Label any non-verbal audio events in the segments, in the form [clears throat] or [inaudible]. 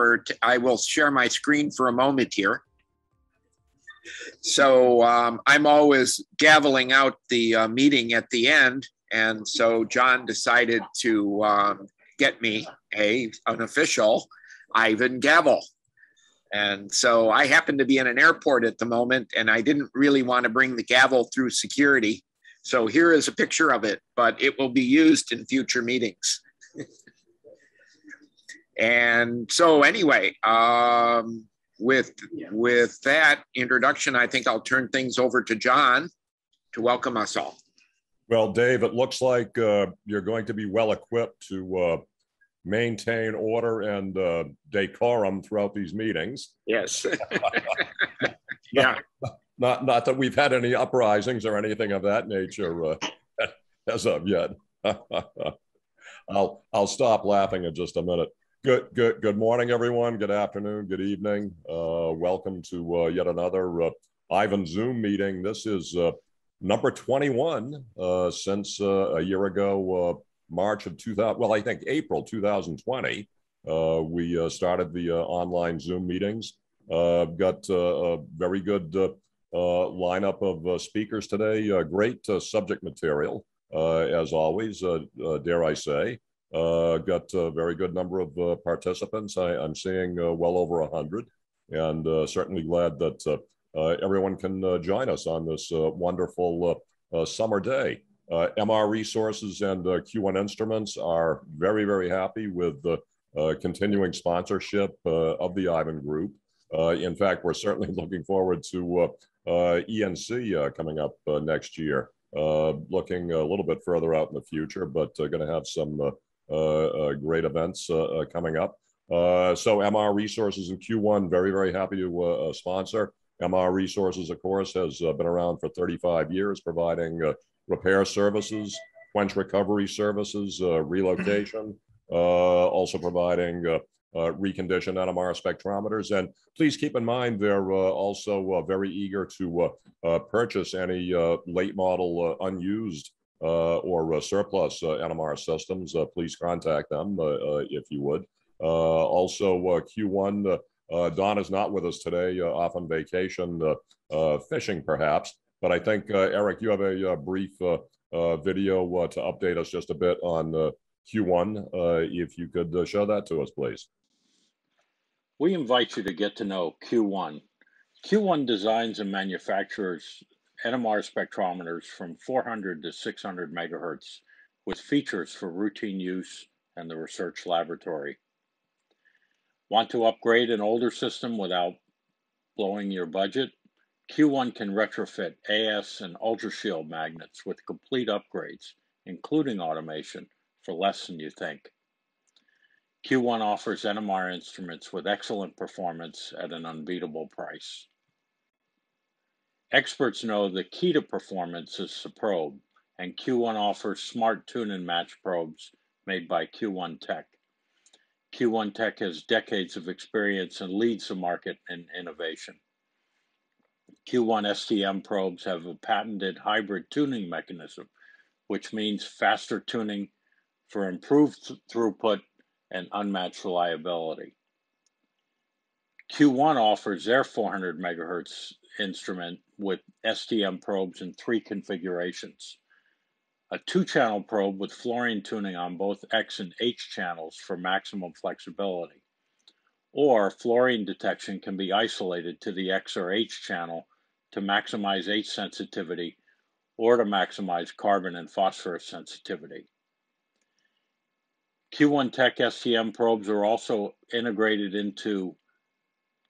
for, I will share my screen for a moment here. So um, I'm always gaveling out the uh, meeting at the end. And so John decided to um, get me a an official Ivan gavel. And so I happen to be in an airport at the moment, and I didn't really want to bring the gavel through security. So here is a picture of it, but it will be used in future meetings. [laughs] and so anyway, um, with with that introduction, I think I'll turn things over to John to welcome us all. Well, Dave, it looks like uh, you're going to be well equipped to uh, maintain order and uh, decorum throughout these meetings. Yes. [laughs] yeah. Not, not that we've had any uprisings or anything of that nature uh, [laughs] as of yet. [laughs] I'll I'll stop laughing in just a minute. Good good good morning, everyone. Good afternoon. Good evening. Uh, welcome to uh, yet another uh, Ivan Zoom meeting. This is uh, number 21 uh, since uh, a year ago March of 2000, well, I think April 2020, uh, we started the online Zoom meetings. Got a very good lineup of speakers today. great subject material, as always, dare I say. Uh, got a very good number of uh, participants. I, am seeing uh, well over 100, and certainly glad that everyone can join us on this wonderful summer day. Uh, MR Resources and uh, Q1 Instruments are very, very happy with the uh, continuing sponsorship of the Ivan Group. in fact, we're certainly [laughs] looking forward to ENC coming up next year. looking a little bit further out in the future, but going to have some great events coming up. Uh, so MR Resources in Q1, very, very happy to uh, sponsor. MR Resources, of course, has uh, been around for 35 years, providing repair services, quench recovery services, uh, relocation, uh, also providing uh, uh, reconditioned NMR spectrometers. And please keep in mind, they're uh, also uh, very eager to purchase any late model unused Uh, or surplus uh, NMR systems. Uh, please contact them if you would. also, Q1, Don is not with us today, off on vacation, fishing perhaps. But I think, uh, Eric, you have a, uh, brief uh, video to update us just a bit on Q1. if you could show that to us, please. We invite you to get to know Q1. Q1 designs and manufactures NMR spectrometers from 400 to 600 megahertz with features for routine use and the research laboratory. Want to upgrade an older system without blowing your budget? Q1 can retrofit AS and UltraShield magnets with complete upgrades, including automation, for less than you think. Q1 offers NMR instruments with excellent performance at an unbeatable price. Experts know the key to performance is the probe, and Q1 offers smart tune and match probes made by Q1 Tech. Q1 Tech has decades of experience and leads the market in innovation. Q1 STM probes have a patented hybrid tuning mechanism, which means faster tuning for improved th throughput and unmatched reliability. Q1 offers their 400 megahertz instrument with STM probes in three configurations. A two channel probe with fluorine tuning on both X and H channels for maximum flexibility. Or fluorine detection can be isolated to the X or H channel to maximize H sensitivity or to maximize carbon and phosphorus sensitivity. Q1 Tech STM probes are also integrated into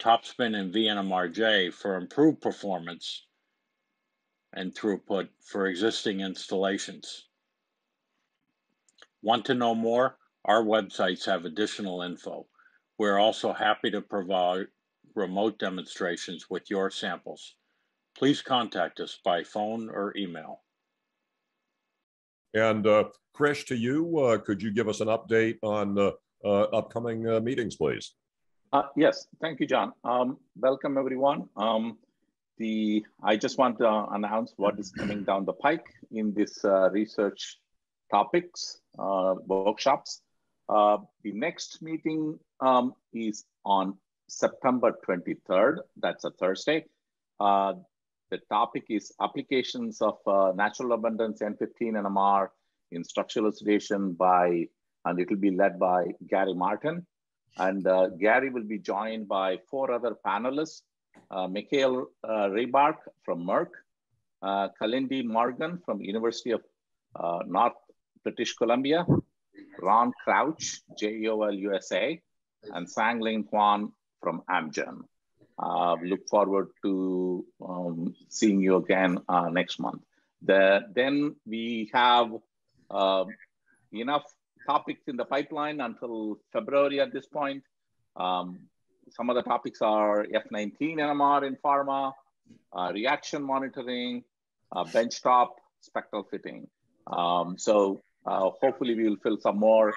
Topspin and VNMRJ for improved performance and throughput for existing installations. Want to know more? Our websites have additional info. We're also happy to provide remote demonstrations with your samples please contact us by phone or email. And uh, to you, uh, could you give us an update on uh, uh upcoming uh, meetings, please? Uh, yes, thank you, John. Um, welcome, everyone. Um, the I just want to announce what is coming down the pike in this research topics workshops. the next meeting um, is on September 23rd. That's a Thursday. Uh, the topic is applications of uh, natural abundance N15 NMR in structural elucidation by, and it will be led by Gary Martin. And uh, Gary will be joined by four other panelists, uh, Mikhail uh, Reibarkh from Merck, uh, Kalindi Morgan from University of uh, North British Columbia, Ron Crouch, JEOL USA, and Sang Ling Kwan from Amgen. Uh, look forward to um, seeing you again uh, next month. The, then we have uh, enough topics in the pipeline until February at this point. Um, some of the topics are F19 NMR in pharma, uh, reaction monitoring, uh, benchtop, spectral fitting. Um, so uh, hopefully we will fill some more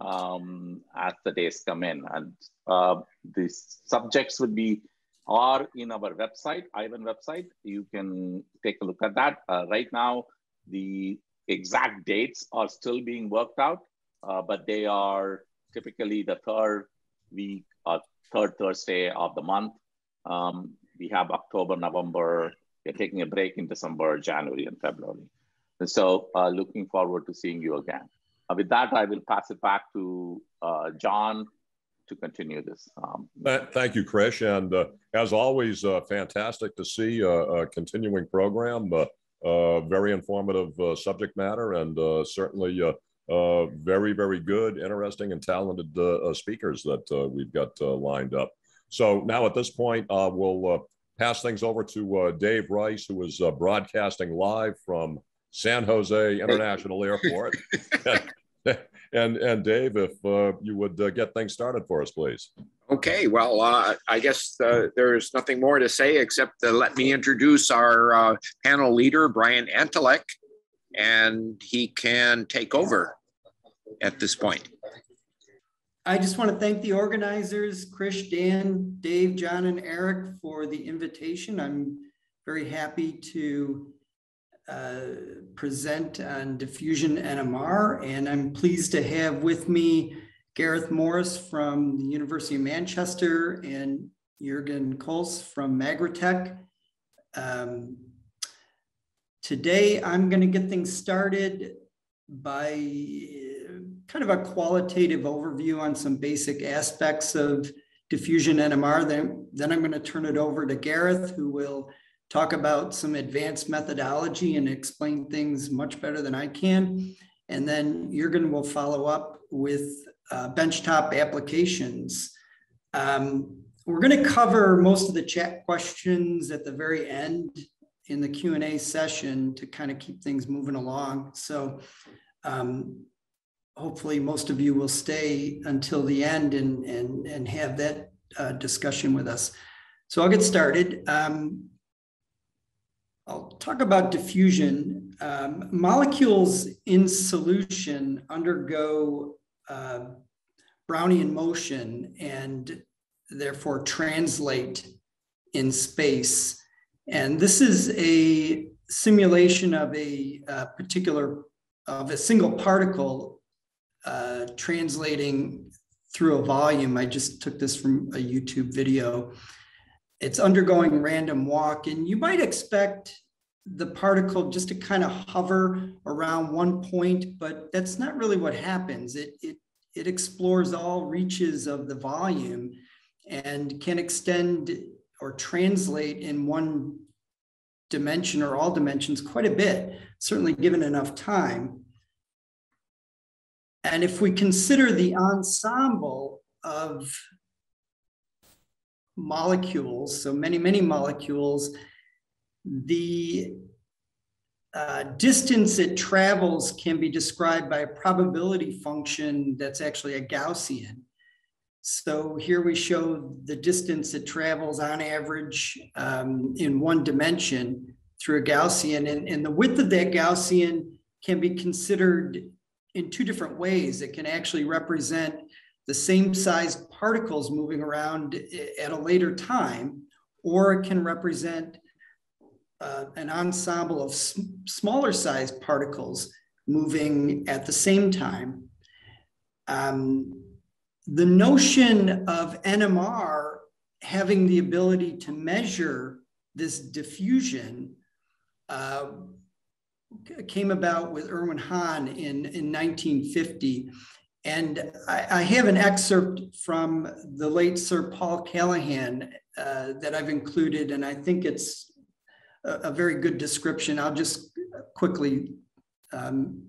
um, as the days come in. And uh, these subjects would be are in our website, Ivan website. You can take a look at that. Uh, right now, the exact dates are still being worked out, uh, but they are typically the third week, uh, third Thursday of the month. Um, we have October, November. We're taking a break in December, January, and February. And so uh, looking forward to seeing you again. Uh, with that, I will pass it back to uh, John to continue this. Um, Thank you, Krish. And uh, as always, fantastic to see a, continuing program. Very informative subject matter and uh, very, very good, interesting, and talented uh, speakers that uh, we've got lined up. So now at this point, we'll pass things over to Dave Rice, who is broadcasting live from San Jose International Airport. [laughs] [laughs] and and Dave, if uh, you would uh, get things started for us, please. Okay, well, uh, I guess uh, there's nothing more to say except to let me introduce our uh, panel leader, Brian Antalek, and he can take over at this point. I just want to thank the organizers, Chris, Dan, Dave, John, and Eric for the invitation. I'm very happy to uh, present on diffusion NMR, and I'm pleased to have with me Gareth Morris from the University of Manchester and Jürgen Kolz from Magritek. Um, today, I'm going to get things started by uh, kind of a qualitative overview on some basic aspects of diffusion NMR. Then, then I'm going to turn it over to Gareth, who will talk about some advanced methodology and explain things much better than I can. And then Jürgen will follow up with uh, benchtop applications. Um, we're going to cover most of the chat questions at the very end in the Q&A session to kind of keep things moving along. So um, hopefully most of you will stay until the end and, and, and have that uh, discussion with us. So I'll get started. Um, I'll talk about diffusion. Um, molecules in solution undergo uh, Brownian motion and therefore translate in space. And this is a simulation of a, uh, particular, of a single particle uh, translating through a volume. I just took this from a YouTube video it's undergoing random walk and you might expect the particle just to kind of hover around one point, but that's not really what happens. It, it, it explores all reaches of the volume and can extend or translate in one dimension or all dimensions quite a bit, certainly given enough time. And if we consider the ensemble of molecules, so many, many molecules, the uh, distance it travels can be described by a probability function that's actually a Gaussian. So here we show the distance it travels on average um, in one dimension through a Gaussian. And, and the width of that Gaussian can be considered in two different ways. It can actually represent the same sized particles moving around at a later time, or it can represent uh, an ensemble of sm smaller sized particles moving at the same time. Um, the notion of NMR having the ability to measure this diffusion uh, came about with Erwin Hahn in, in 1950. And I, I, have an excerpt from the late Sir Paul Callaghan uh, that I've included, and I think it's a, a very good description. I'll just quickly um,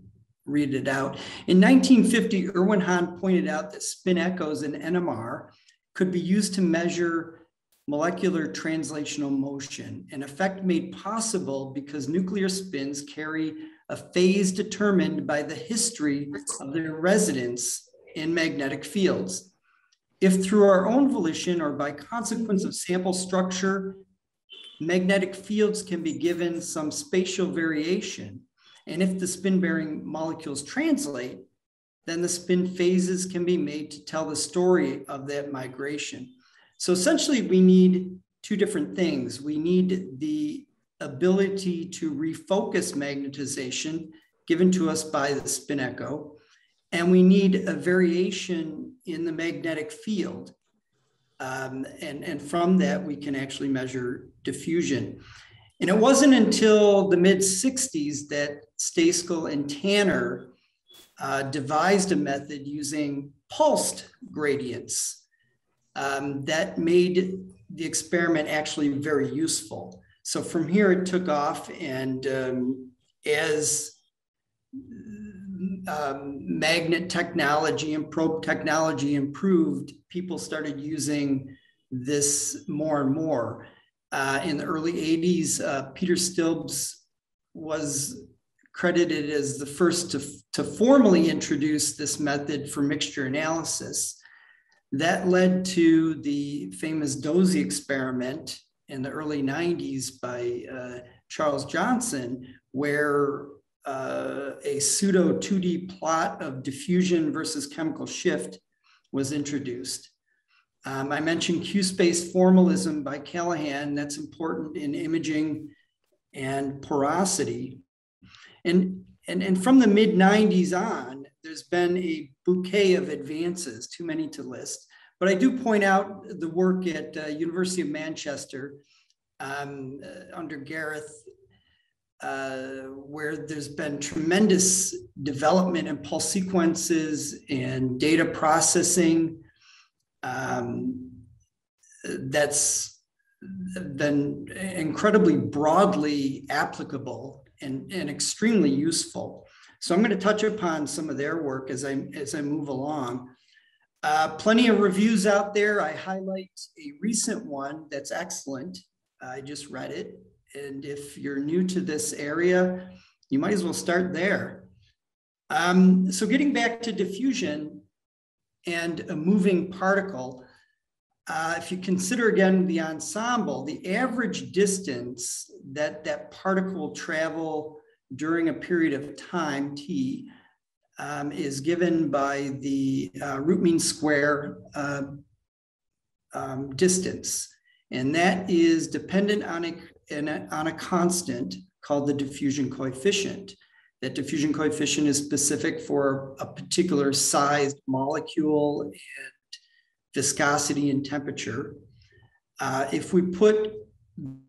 read it out. In 1950, Erwin Hahn pointed out that spin echoes in NMR could be used to measure molecular translational motion, an effect made possible because nuclear spins carry a phase determined by the history of their residence in magnetic fields. If through our own volition or by consequence of sample structure, magnetic fields can be given some spatial variation, and if the spin bearing molecules translate, then the spin phases can be made to tell the story of that migration. So essentially, we need two different things. We need the ability to refocus magnetization given to us by the spin echo, and we need a variation in the magnetic field. Um, and, and from that, we can actually measure diffusion. And it wasn't until the mid 60s that Stejskal and Tanner uh, devised a method using pulsed gradients um, that made the experiment actually very useful. So from here, it took off, and um, as um, magnet technology and probe technology improved, people started using this more and more. Uh, in the early 80s, uh, Peter Stilbs was credited as the first to, to formally introduce this method for mixture analysis. That led to the famous DOSY experiment in the early 90s by uh, Charles Johnson, where uh, a pseudo 2D plot of diffusion versus chemical shift was introduced. Um, I mentioned Q-space formalism by Callaghan. That's important in imaging and porosity. And, and, and from the mid 90s on, there's been a bouquet of advances, too many to list. But I do point out the work at uh, University of Manchester um, uh, under Gareth, uh, where there's been tremendous development in pulse sequences and data processing. Um, that's been incredibly broadly applicable and, and extremely useful. So I'm going to touch upon some of their work as I, as I move along. Uh, plenty of reviews out there. I highlight a recent one that's excellent. I just read it. And if you're new to this area, you might as well start there. Um, so getting back to diffusion and a moving particle, uh, if you consider again the ensemble, the average distance that that particle will travel during a period of time, t, um, is given by the uh, root mean square uh, um, distance. And that is dependent on a, on a constant called the diffusion coefficient. That diffusion coefficient is specific for a particular sized molecule and viscosity and temperature. Uh, if we put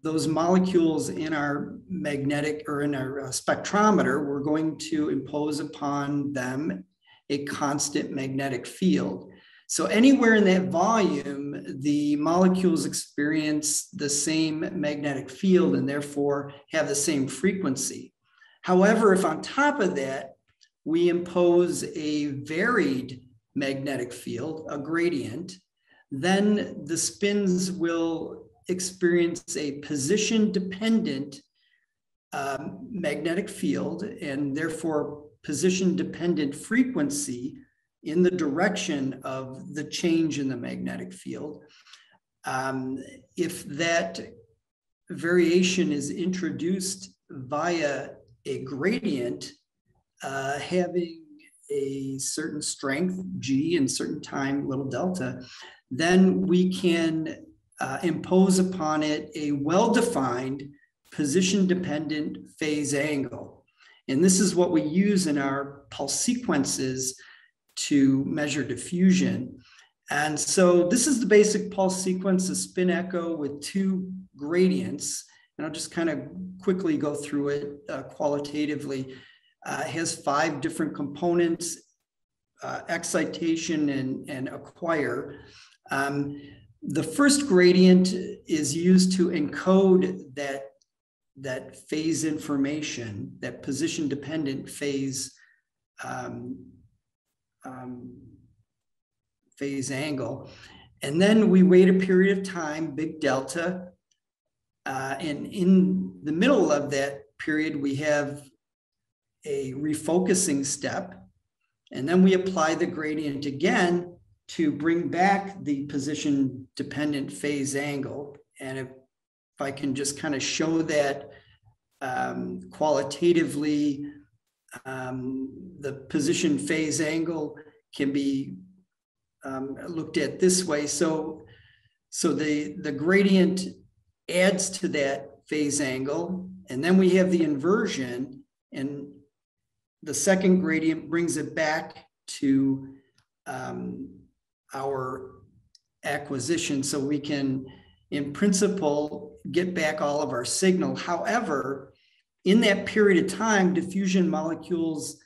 those molecules in our magnetic or in our uh, spectrometer, we're going to impose upon them a constant magnetic field. So anywhere in that volume, the molecules experience the same magnetic field and therefore have the same frequency. However, if on top of that, we impose a varied magnetic field, a gradient, then the spins will experience a position dependent um, magnetic field and therefore position dependent frequency in the direction of the change in the magnetic field. Um, if that variation is introduced via a gradient, uh, having a certain strength, G, and certain time, little delta, then we can uh, impose upon it a well-defined position-dependent phase angle. And this is what we use in our pulse sequences to measure diffusion. And so this is the basic pulse sequence, a spin echo with two gradients. And I'll just kind of quickly go through it uh, qualitatively. Uh, has five different components, uh, excitation and, and acquire. Um, the first gradient is used to encode that, that phase information, that position dependent phase um, um, phase angle. And then we wait a period of time, big delta. Uh, and in the middle of that period, we have a refocusing step. And then we apply the gradient again to bring back the position dependent phase angle. And if, if I can just kind of show that um, qualitatively, um, the position phase angle can be um, looked at this way. So, so the, the gradient adds to that phase angle, and then we have the inversion, and the second gradient brings it back to um, our acquisition so we can, in principle, get back all of our signal. However, in that period of time, diffusion molecules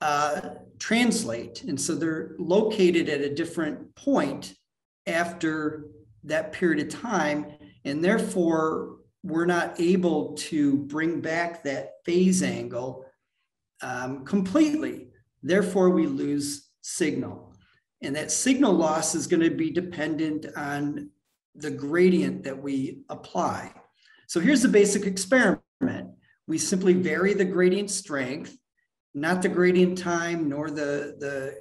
uh, translate. And so they're located at a different point after that period of time. And therefore, we're not able to bring back that phase angle um, completely. Therefore, we lose signal. And that signal loss is going to be dependent on the gradient that we apply. So here's the basic experiment. We simply vary the gradient strength not the gradient time nor the, the,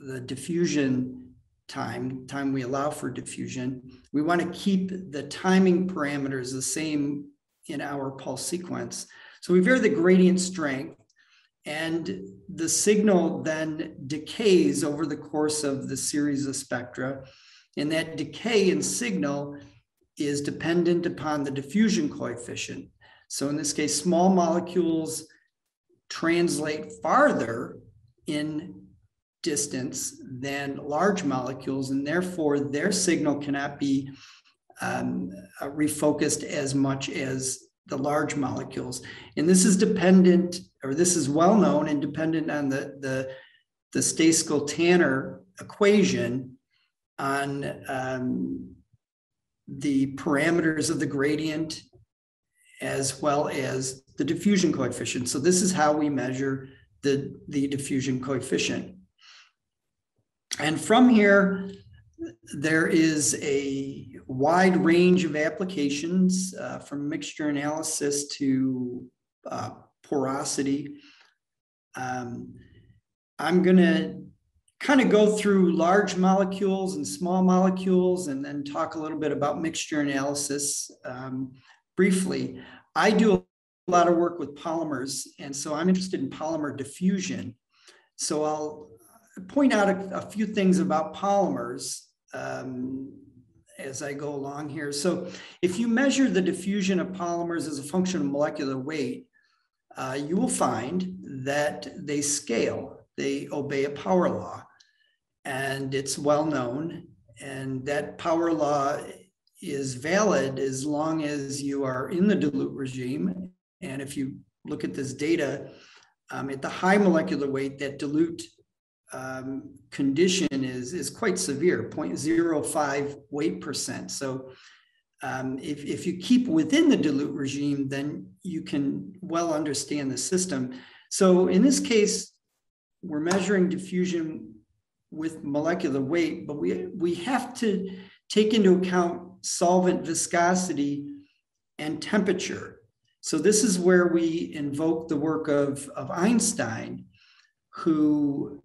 the diffusion time, time we allow for diffusion. We want to keep the timing parameters the same in our pulse sequence. So we vary the gradient strength and the signal then decays over the course of the series of spectra. And that decay in signal is dependent upon the diffusion coefficient. So in this case, small molecules translate farther in distance than large molecules, and therefore their signal cannot be um, uh, refocused as much as the large molecules. And this is dependent, or this is well known and dependent on the, the, the Stejskal-Tanner equation on um, the parameters of the gradient as well as the diffusion coefficient. So this is how we measure the, the diffusion coefficient. And from here, there is a wide range of applications uh, from mixture analysis to uh, porosity. Um, I'm going to kind of go through large molecules and small molecules and then talk a little bit about mixture analysis um, briefly. I do a lot of work with polymers, and so I'm interested in polymer diffusion. So I'll point out a, a few things about polymers um, as I go along here. So if you measure the diffusion of polymers as a function of molecular weight, uh, you will find that they scale, they obey a power law, and it's well known. And that power law is valid as long as you are in the dilute regime and if you look at this data, um, at the high molecular weight, that dilute um, condition is, is quite severe, 0.05 weight percent. So um, if, if you keep within the dilute regime, then you can well understand the system. So in this case, we're measuring diffusion with molecular weight, but we, we have to take into account solvent viscosity and temperature. So this is where we invoke the work of, of Einstein, who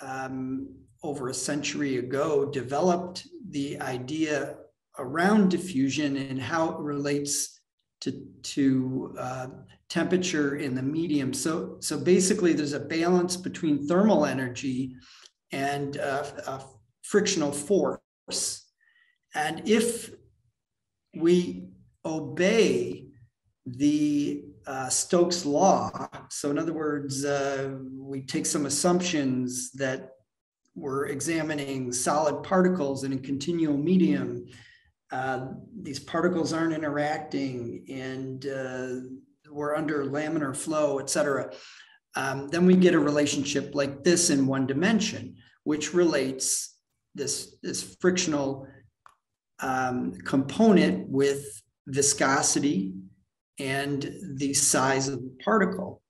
um, over a century ago developed the idea around diffusion and how it relates to, to uh, temperature in the medium. So, so basically, there's a balance between thermal energy and uh, frictional force. And if we obey the uh, Stokes law. So, in other words, uh, we take some assumptions that we're examining solid particles in a continual medium. Uh, these particles aren't interacting and uh, we're under laminar flow, et cetera. Um, then we get a relationship like this in one dimension, which relates this, this frictional um, component with viscosity and the size of the particle.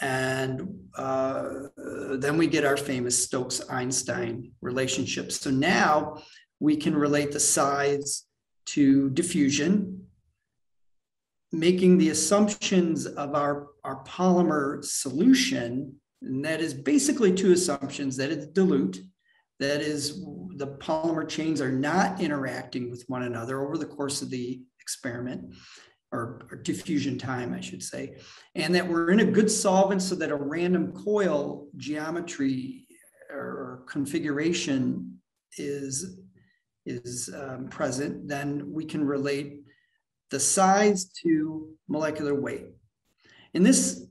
And uh, then we get our famous Stokes Einstein relationship. So now we can relate the size to diffusion, making the assumptions of our, our polymer solution, and that is basically two assumptions that it's dilute, that is the polymer chains are not interacting with one another over the course of the experiment or, or, diffusion time, I should say, and that we're in a good solvent so that a random coil geometry or configuration is, is um, present, then we can relate the size to molecular weight. And this,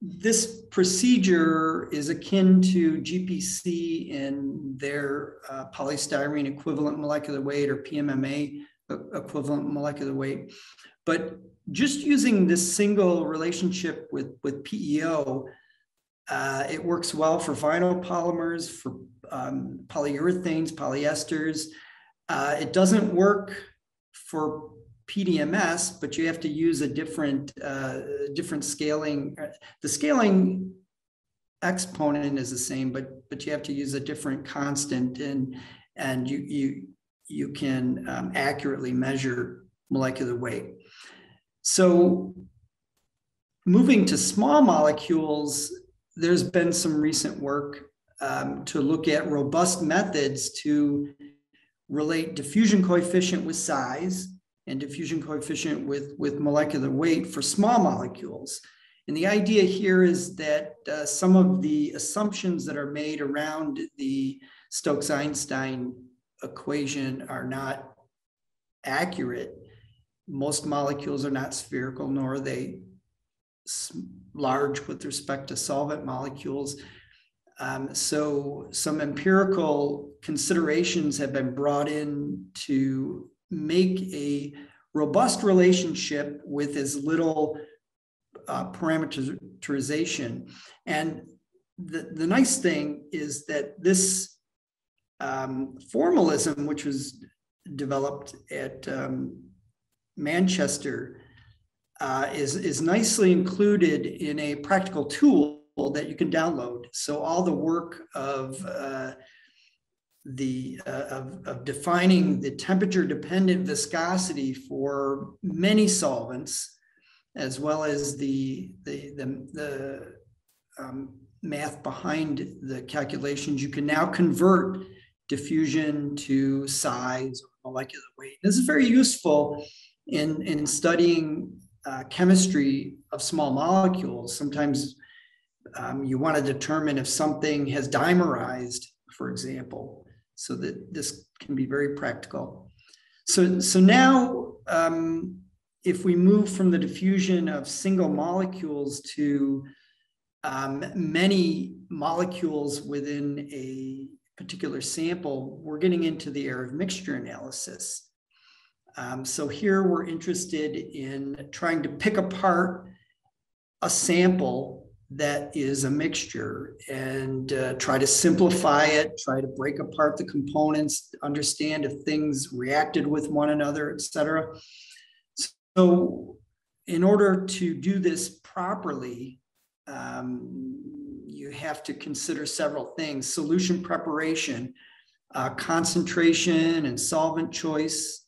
this procedure is akin to GPC in their uh, polystyrene equivalent molecular weight or PMMA equivalent molecular weight. But just using this single relationship with, with PEO, uh, it works well for vinyl polymers, for um, polyurethanes, polyesters. Uh, it doesn't work for PDMS, but you have to use a different uh, different scaling. The scaling exponent is the same, but but you have to use a different constant, and and you you you can um, accurately measure molecular weight. So moving to small molecules, there's been some recent work um, to look at robust methods to relate diffusion coefficient with size and diffusion coefficient with, with molecular weight for small molecules. And the idea here is that uh, some of the assumptions that are made around the Stokes-Einstein equation are not accurate. Most molecules are not spherical, nor are they large with respect to solvent molecules. Um, so some empirical considerations have been brought in to make a robust relationship with as little uh, parameterization. And the, the nice thing is that this um, formalism, which was developed at um, Manchester, uh, is, is nicely included in a practical tool that you can download. So all the work of uh, the uh, of, of defining the temperature dependent viscosity for many solvents, as well as the the the, the um, math behind the calculations, you can now convert diffusion to size or molecular weight. This is very useful in in studying uh, chemistry of small molecules. Sometimes um, you want to determine if something has dimerized, for example so that this can be very practical. So, so now, um, if we move from the diffusion of single molecules to um, many molecules within a particular sample, we're getting into the area of mixture analysis. Um, so here we're interested in trying to pick apart a sample that is a mixture and uh, try to simplify it, try to break apart the components, understand if things reacted with one another, et cetera. So in order to do this properly, um, have to consider several things, solution preparation, uh, concentration and solvent choice,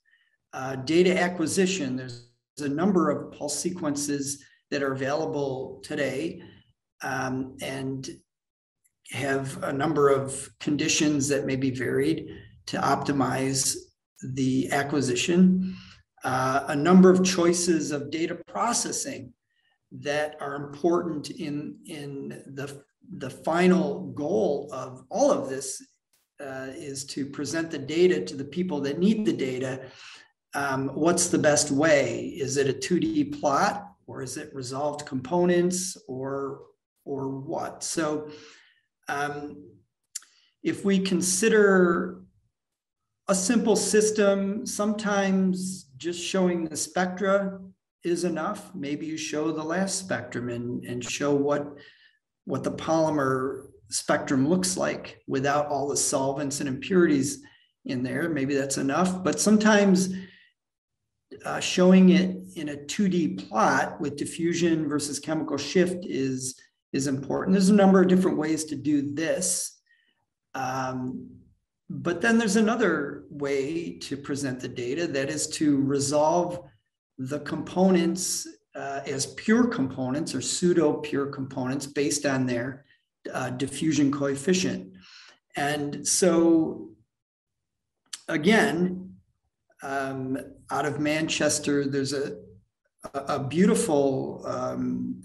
uh, data acquisition. There's a number of pulse sequences that are available today um, and have a number of conditions that may be varied to optimize the acquisition, uh, a number of choices of data processing that are important in, in the, the final goal of all of this uh, is to present the data to the people that need the data. Um, what's the best way? Is it a 2D plot or is it resolved components or or what. So um, if we consider a simple system, sometimes just showing the spectra is enough. Maybe you show the last spectrum and, and show what, what the polymer spectrum looks like without all the solvents and impurities in there. Maybe that's enough. But sometimes uh, showing it in a 2D plot with diffusion versus chemical shift is, is important. There's a number of different ways to do this. Um, but then there's another way to present the data that is to resolve the components uh, as pure components or pseudo pure components based on their uh, diffusion coefficient. And so, again, um, out of Manchester, there's a, a beautiful um,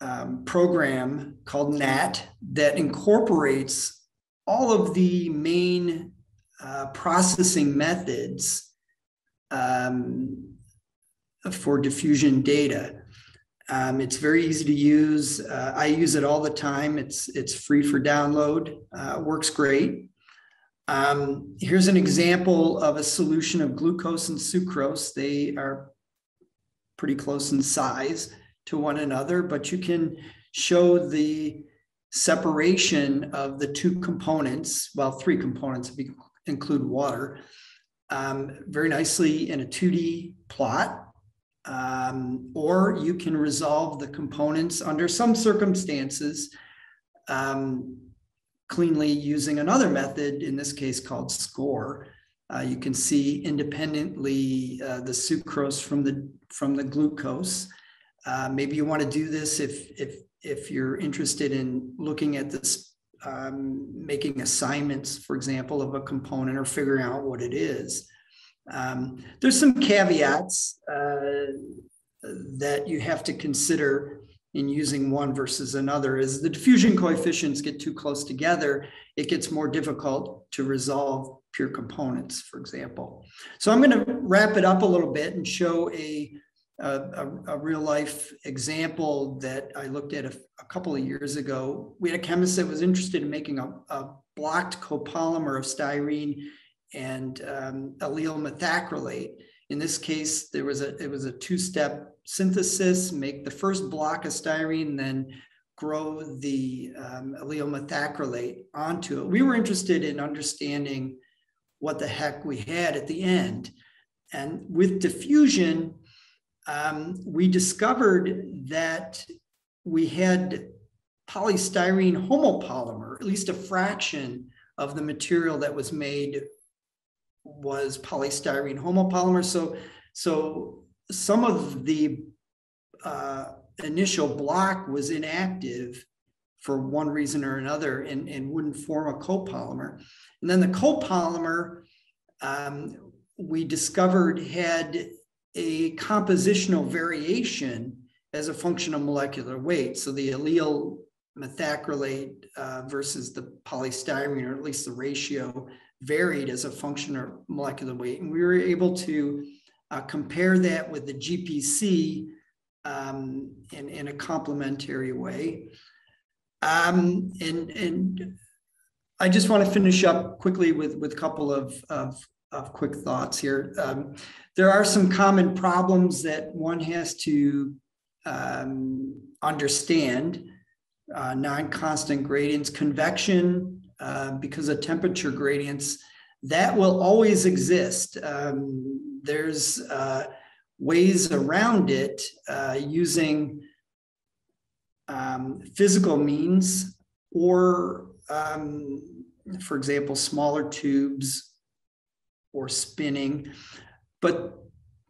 um, program called GNAT that incorporates all of the main uh, processing methods um, for diffusion data. Um, it's very easy to use. Uh, I use it all the time. It's it's free for download. Uh, works great. Um, here's an example of a solution of glucose and sucrose. They are pretty close in size to one another, but you can show the separation of the two components, well, three components if you include water, um, very nicely in a 2D plot um, or you can resolve the components under some circumstances um, cleanly using another method, in this case called SCORE. Uh, you can see independently uh, the sucrose from the from the glucose. Uh, maybe you want to do this if if if you're interested in looking at this, um, making assignments, for example, of a component or figuring out what it is. Um, there's some caveats uh, that you have to consider in using one versus another. As the diffusion coefficients get too close together, it gets more difficult to resolve pure components, for example. So I'm going to wrap it up a little bit and show a a, a, real life example that I looked at a, a, couple of years ago. We had a chemist that was interested in making a blocked copolymer of styrene and um, allyl methacrylate. In this case, there was a it was a two-step synthesis, make the first block of styrene, then grow the um, allyl methacrylate onto it. We were interested in understanding what the heck we had at the end. And with diffusion, um, we discovered that we had polystyrene homopolymer, at least a fraction of the material that was made was polystyrene homopolymer. So, so some of the uh, initial block was inactive for one reason or another and, and wouldn't form a copolymer. And then the copolymer um, we discovered had a compositional variation as a function of molecular weight. So the allyl methacrylate uh, versus the polystyrene, or at least the ratio, varied as a function of molecular weight. And we were able to uh, compare that with the GPC um, in, in a complementary way. Um, and, and I just want to finish up quickly with, with a couple of, of, of quick thoughts here. Um, there are some common problems that one has to um, understand. Uh, non-constant gradients, convection, uh, because of temperature gradients, that will always exist. Um, there's uh, ways around it uh, using um, physical means or, um, for example, smaller tubes or spinning. But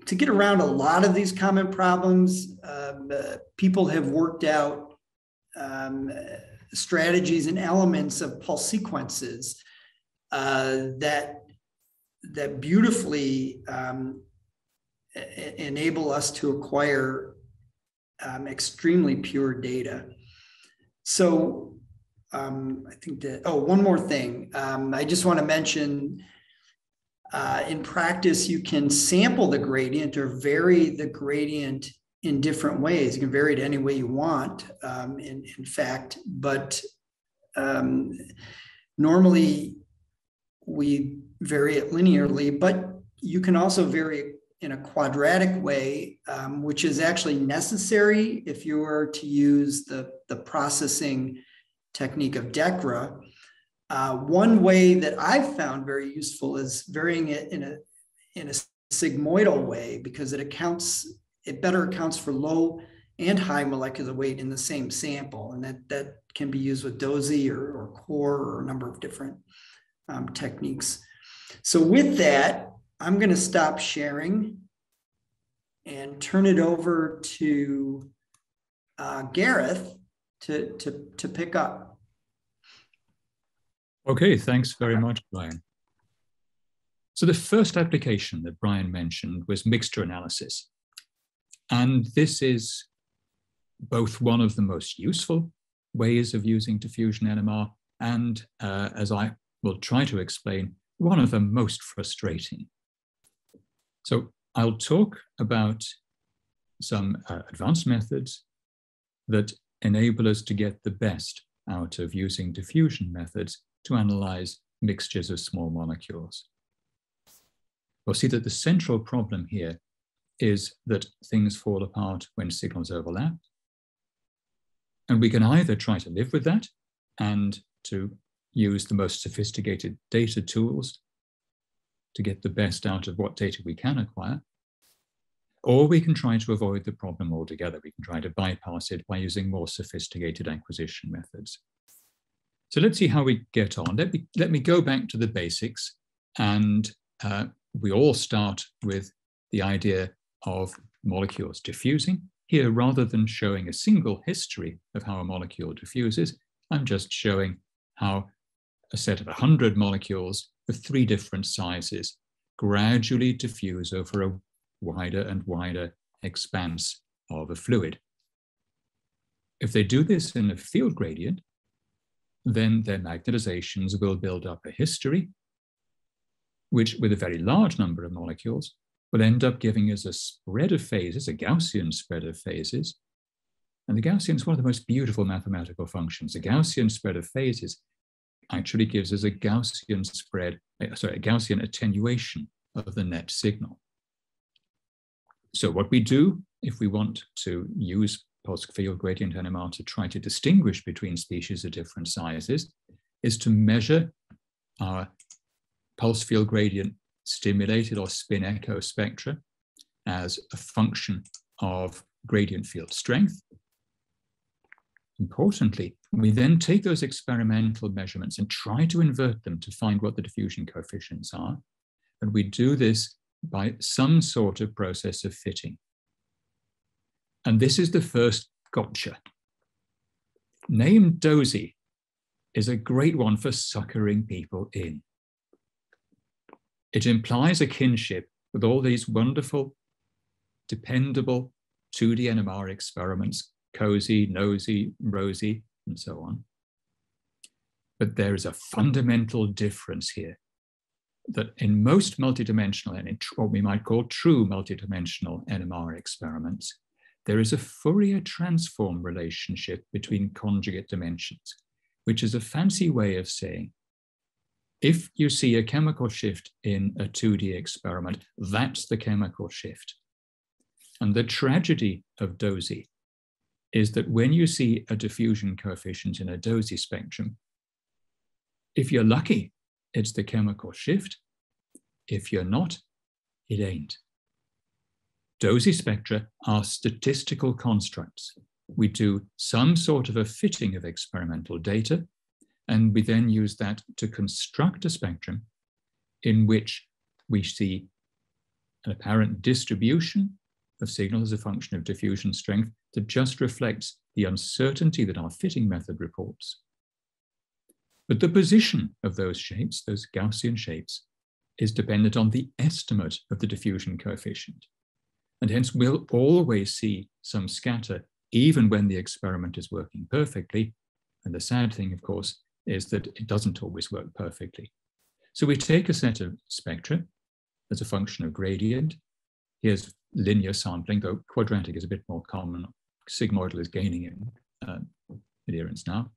to get around a lot of these common problems, um, uh, people have worked out um, strategies and elements of pulse sequences uh, that that beautifully um, enable us to acquire um, extremely pure data. So um, I think that, oh, one more thing. Um, I just want to mention uh, in practice, you can sample the gradient or vary the gradient in different ways. You can vary it any way you want, um, in, in fact, but um, normally we vary it linearly, but you can also vary in a quadratic way, um, which is actually necessary if you were to use the, the processing technique of DECRA. Uh, one way that I've found very useful is varying it in a, in a sigmoidal way because it accounts, it better accounts for low and high molecular weight in the same sample. And that, that can be used with DOSY or, or CORE or a number of different um, techniques. So with that, I'm going to stop sharing and turn it over to uh, Gareth to, to, to pick up. Okay, thanks very much, Brian. So the first application that Brian mentioned was mixture analysis. And this is both one of the most useful ways of using diffusion NMR and, uh, as I will try to explain, one of the most frustrating. So I'll talk about some uh, advanced methods that enable us to get the best out of using diffusion methods to analyze mixtures of small molecules. We'll see that the central problem here is that things fall apart when signals overlap. And we can either try to live with that and to use the most sophisticated data tools to get the best out of what data we can acquire. Or we can try to avoid the problem altogether. We can try to bypass it by using more sophisticated acquisition methods. So let's see how we get on. Let me, let me go back to the basics. And uh, we all start with the idea of molecules diffusing. Here, rather than showing a single history of how a molecule diffuses, I'm just showing how a set of 100 molecules of three different sizes gradually diffuse over a wider and wider expanse of a fluid. If they do this in a field gradient, then their magnetizations will build up a history, which with a very large number of molecules will end up giving us a spread of phases, a Gaussian spread of phases. And the Gaussian is one of the most beautiful mathematical functions. The Gaussian spread of phases actually gives us a Gaussian spread, uh, sorry, a Gaussian attenuation of the net signal. So what we do if we want to use pulse field gradient NMR to try to distinguish between species of different sizes is to measure our pulse field gradient stimulated or spin echo spectra as a function of gradient field strength Importantly, we then take those experimental measurements and try to invert them to find what the diffusion coefficients are. And we do this by some sort of process of fitting. And this is the first gotcha. Name DOSY is a great one for suckering people in. It implies a kinship with all these wonderful, dependable 2D NMR experiments COSY, NOESY, ROESY, and so on. But there is a fundamental difference here that in most multidimensional and what we might call true multidimensional NMR experiments, there is a Fourier transform relationship between conjugate dimensions, which is a fancy way of saying if you see a chemical shift in a 2D experiment, that's the chemical shift. And the tragedy of DOSY is that when you see a diffusion coefficient in a DOSY spectrum, if you're lucky, it's the chemical shift. If you're not, it ain't. DOSY spectra are statistical constructs. We do some sort of a fitting of experimental data, and we then use that to construct a spectrum in which we see an apparent distribution of signal as a function of diffusion strength that just reflects the uncertainty that our fitting method reports. But the position of those shapes, those Gaussian shapes, is dependent on the estimate of the diffusion coefficient. And hence we'll always see some scatter even when the experiment is working perfectly. And the sad thing, of course, is that it doesn't always work perfectly. So we take a set of spectra as a function of gradient. Here's linear sampling, though quadratic is a bit more common sigmoidal is gaining in uh, adherence now.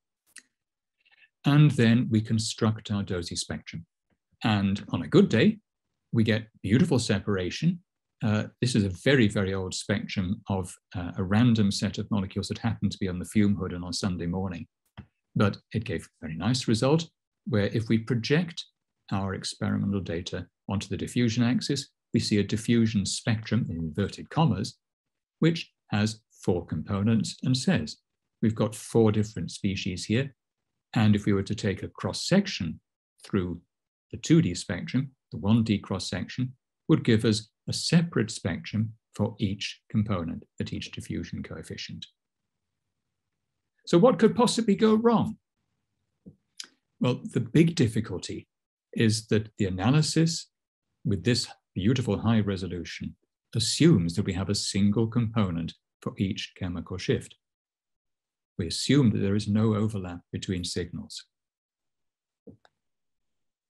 and then we construct our DOSY spectrum. And on a good day, we get beautiful separation. Uh, this is a very, very old spectrum of uh, a random set of molecules that happened to be on the fume hood on a Sunday morning. But it gave a very nice result where if we project our experimental data onto the diffusion axis, we see a diffusion spectrum in inverted commas, which has four components and says, we've got four different species here. And if we were to take a cross section through the 2D spectrum, the 1D cross section would give us a separate spectrum for each component at each diffusion coefficient. So what could possibly go wrong? Well, the big difficulty is that the analysis with this beautiful high resolution assumes that we have a single component for each chemical shift. We assume that there is no overlap between signals.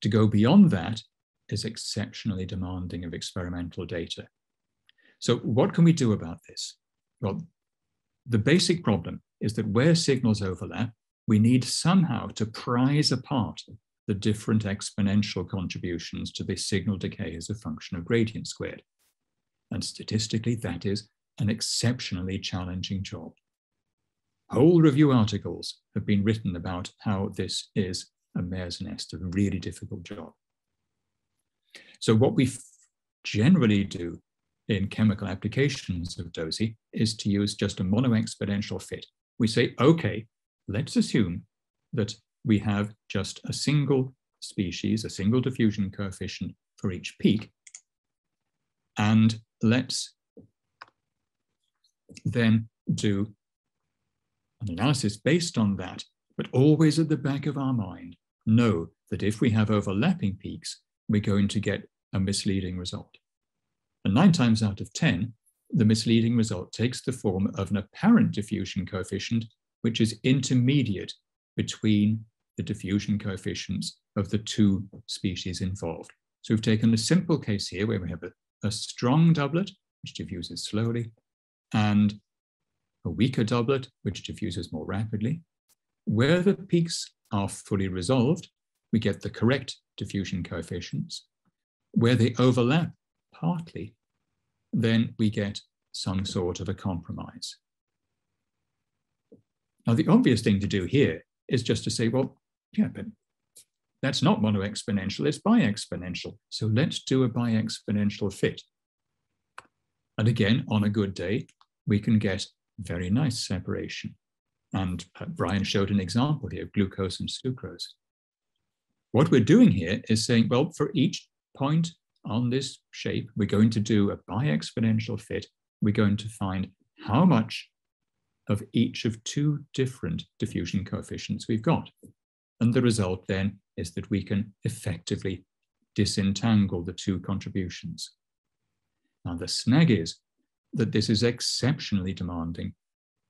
To go beyond that is exceptionally demanding of experimental data. So what can we do about this? Well, the basic problem is that where signals overlap, we need somehow to prize apart the different exponential contributions to this signal decay as a function of gradient squared. And statistically, that is an exceptionally challenging job. Whole review articles have been written about how this is a mare's nest, a really difficult job. So what we generally do in chemical applications of DOSY is to use just a mono-exponential fit. We say, okay, let's assume that we have just a single species, a single diffusion coefficient for each peak. And let's then do an analysis based on that, but always at the back of our mind, know that if we have overlapping peaks, we're going to get a misleading result. And nine times out of 10, the misleading result takes the form of an apparent diffusion coefficient, which is intermediate between the diffusion coefficients of the two species involved. So we've taken a simple case here where we have a, a strong doublet, which diffuses slowly, and a weaker doublet, which diffuses more rapidly. Where the peaks are fully resolved, we get the correct diffusion coefficients. Where they overlap partly, then we get some sort of a compromise. Now, the obvious thing to do here is just to say, well, yeah, but that's not mono-exponential, it's bi-exponential. So let's do a bi-exponential fit. And again, on a good day, we can get very nice separation. And uh, Brian showed an example here, glucose and sucrose. What we're doing here is saying, well, for each point on this shape, we're going to do a bi-exponential fit. We're going to find how much of each of two different diffusion coefficients we've got. And the result then is that we can effectively disentangle the two contributions. Now, the snag is that this is exceptionally demanding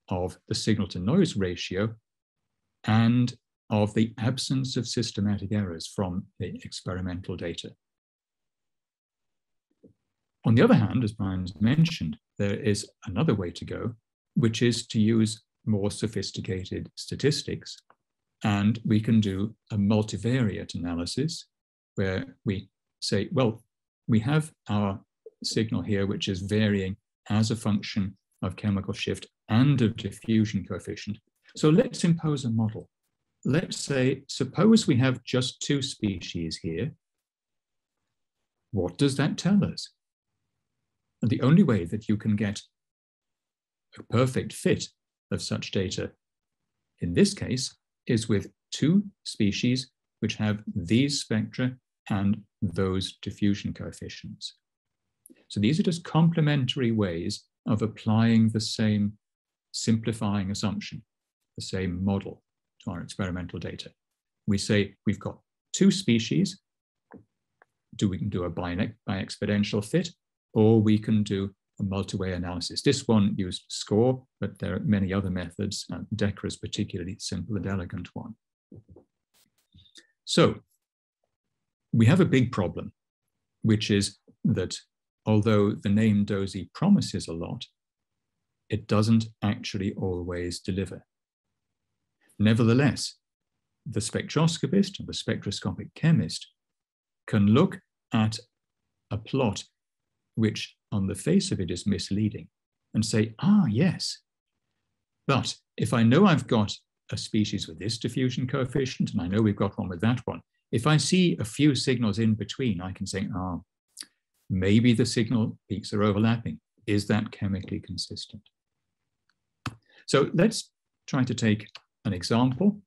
of the signal to noise ratio and of the absence of systematic errors from the experimental data. On the other hand, as Brian's mentioned, there is another way to go, which is to use more sophisticated statistics and we can do a multivariate analysis where we say, well, we have our signal here, which is varying as a function of chemical shift and of diffusion coefficient. So let's impose a model. Let's say, suppose we have just two species here. What does that tell us? And the only way that you can get a perfect fit of such data in this case is with two species which have these spectra and those diffusion coefficients. So these are just complementary ways of applying the same simplifying assumption, the same model to our experimental data. We say we've got two species, do we can do a bi-exponential fit, or we can do a multi-way analysis. This one used SCORE, but there are many other methods. Uh, DECRA is particularly simple and elegant one. So we have a big problem, which is that although the name DOSY promises a lot, it doesn't actually always deliver. Nevertheless, the spectroscopist and the spectroscopic chemist can look at a plot which on the face of it is misleading and say, ah, yes. But if I know I've got a species with this diffusion coefficient, and I know we've got one with that one, if I see a few signals in between, I can say, ah, maybe the signal peaks are overlapping. Is that chemically consistent? So let's try to take an example.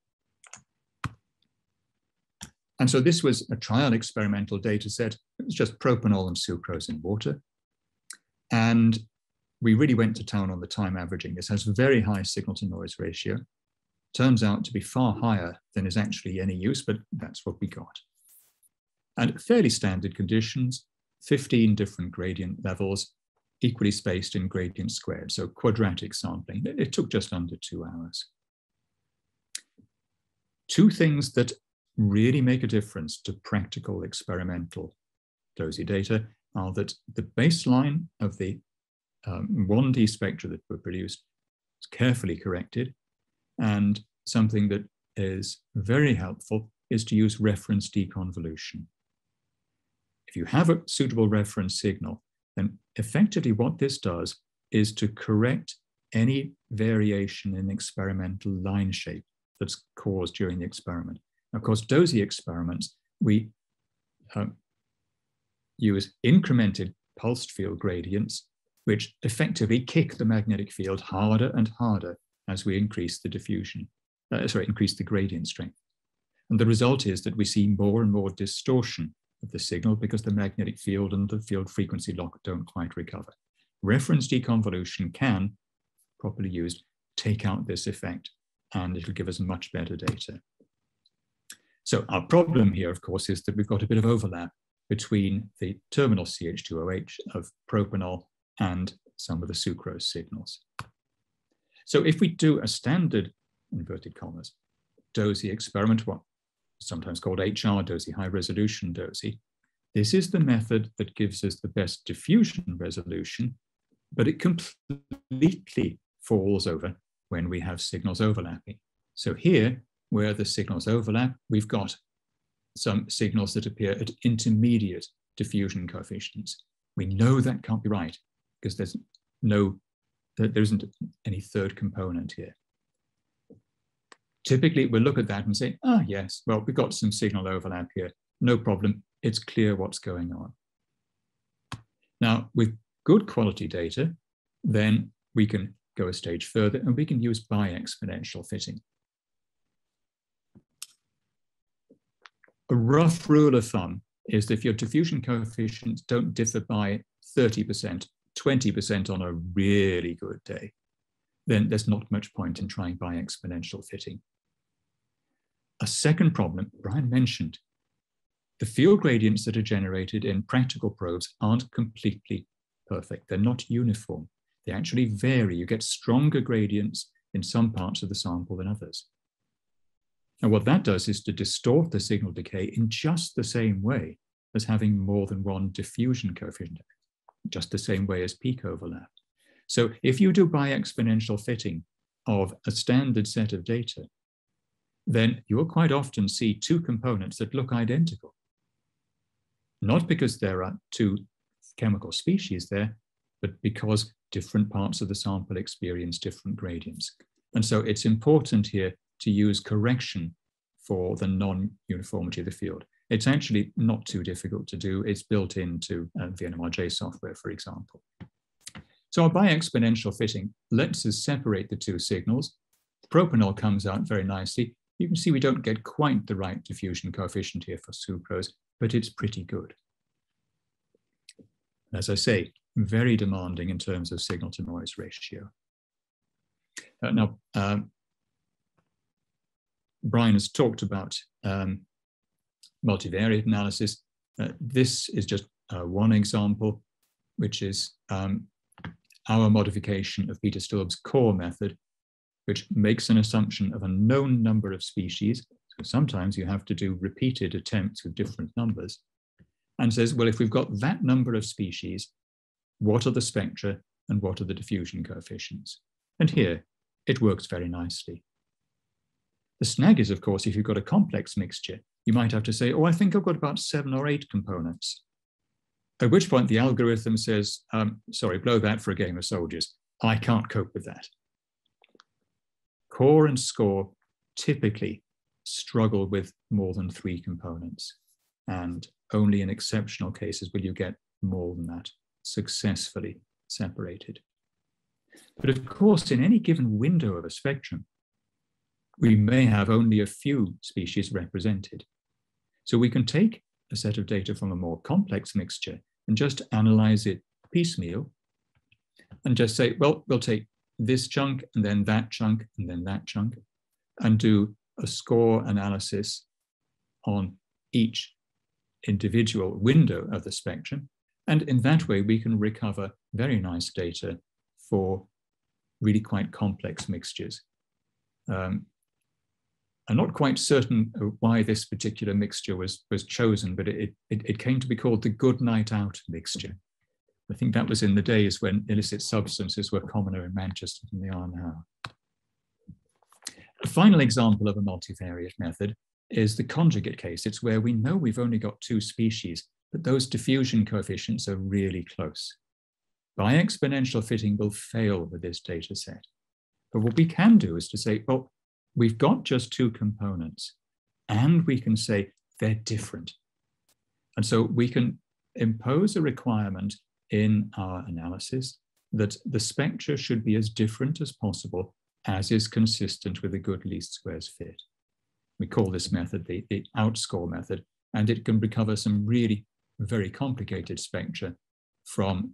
And so this was a trial experimental data set. It was just propanol and sucrose in water. And we really went to town on the time averaging. This has a very high signal to noise ratio. Turns out to be far higher than is actually any use, but that's what we got. And fairly standard conditions, 15 different gradient levels, equally spaced in gradient squared, so quadratic sampling. It took just under two hours. Two things that really make a difference to practical experimental DOSY data are that the baseline of the um, 1D spectra that were produced is carefully corrected, and something that is very helpful is to use reference deconvolution. If you have a suitable reference signal, then effectively what this does is to correct any variation in experimental line shape that's caused during the experiment. Of course, DOSY experiments, we uh, use incremented pulsed field gradients, which effectively kick the magnetic field harder and harder as we increase the diffusion, uh, sorry, increase the gradient strength. And the result is that we see more and more distortion of the signal because the magnetic field and the field frequency lock don't quite recover. Reference deconvolution can, properly used, take out this effect and it'll give us much better data. So our problem here, of course, is that we've got a bit of overlap between the terminal CH2OH of propanol and some of the sucrose signals. So if we do a standard, inverted commas, DOSY experiment, what sometimes called HR DOSY, high resolution DOSY. This is the method that gives us the best diffusion resolution, but it completely falls over when we have signals overlapping. So here, where the signals overlap, we've got some signals that appear at intermediate diffusion coefficients. We know that can't be right because there's no, there isn't any third component here. Typically, we'll look at that and say, ah, yes, well, we've got some signal overlap here. No problem. It's clear what's going on. Now, with good quality data, then we can go a stage further and we can use bi-exponential fitting. A rough rule of thumb is that if your diffusion coefficients don't differ by 30%, 20% on a really good day, then there's not much point in trying bi-exponential fitting. A second problem Brian mentioned, the field gradients that are generated in practical probes aren't completely perfect. They're not uniform. They actually vary. You get stronger gradients in some parts of the sample than others. And what that does is to distort the signal decay in just the same way as having more than one diffusion coefficient, just the same way as peak overlap. So if you do bi-exponential fitting of a standard set of data, then you'll quite often see two components that look identical. Not because there are two chemical species there, but because different parts of the sample experience different gradients. And so it's important here to use correction for the non-uniformity of the field. It's actually not too difficult to do. It's built into uh, VNMRJ software, for example. So our bi-exponential fitting lets us separate the two signals. Propanol comes out very nicely. You can see we don't get quite the right diffusion coefficient here for sucrose, but it's pretty good. As I say, very demanding in terms of signal to noise ratio. Uh, now, um, Brian has talked about um, multivariate analysis. Uh, this is just uh, one example, which is um, our modification of Peter Stilbs' core method which makes an assumption of a known number of species. So sometimes you have to do repeated attempts with different numbers and says, well, if we've got that number of species, what are the spectra and what are the diffusion coefficients? And here it works very nicely. The snag is, of course, if you've got a complex mixture, you might have to say, oh, I think I've got about seven or eight components. At which point the algorithm says, um, sorry, blow that for a game of soldiers. I can't cope with that. Core and score typically struggle with more than three components. And only in exceptional cases will you get more than that successfully separated. But of course, in any given window of a spectrum, we may have only a few species represented. So we can take a set of data from a more complex mixture and just analyze it piecemeal and just say, well, we'll take this chunk and then that chunk and then that chunk and do a score analysis on each individual window of the spectrum. And in that way, we can recover very nice data for really quite complex mixtures. Um, I'm not quite certain why this particular mixture was, was chosen, but it, it, it came to be called the good night out mixture. I think that was in the days when illicit substances were commoner in Manchester than they are now. A final example of a multivariate method is the conjugate case. It's where we know we've only got two species, but those diffusion coefficients are really close. Bi-exponential fitting will fail with this data set. But what we can do is to say, well, we've got just two components and we can say they're different. And so we can impose a requirement in our analysis that the spectra should be as different as possible as is consistent with a good least squares fit. We call this method the, the outscore method, and it can recover some really very complicated spectra from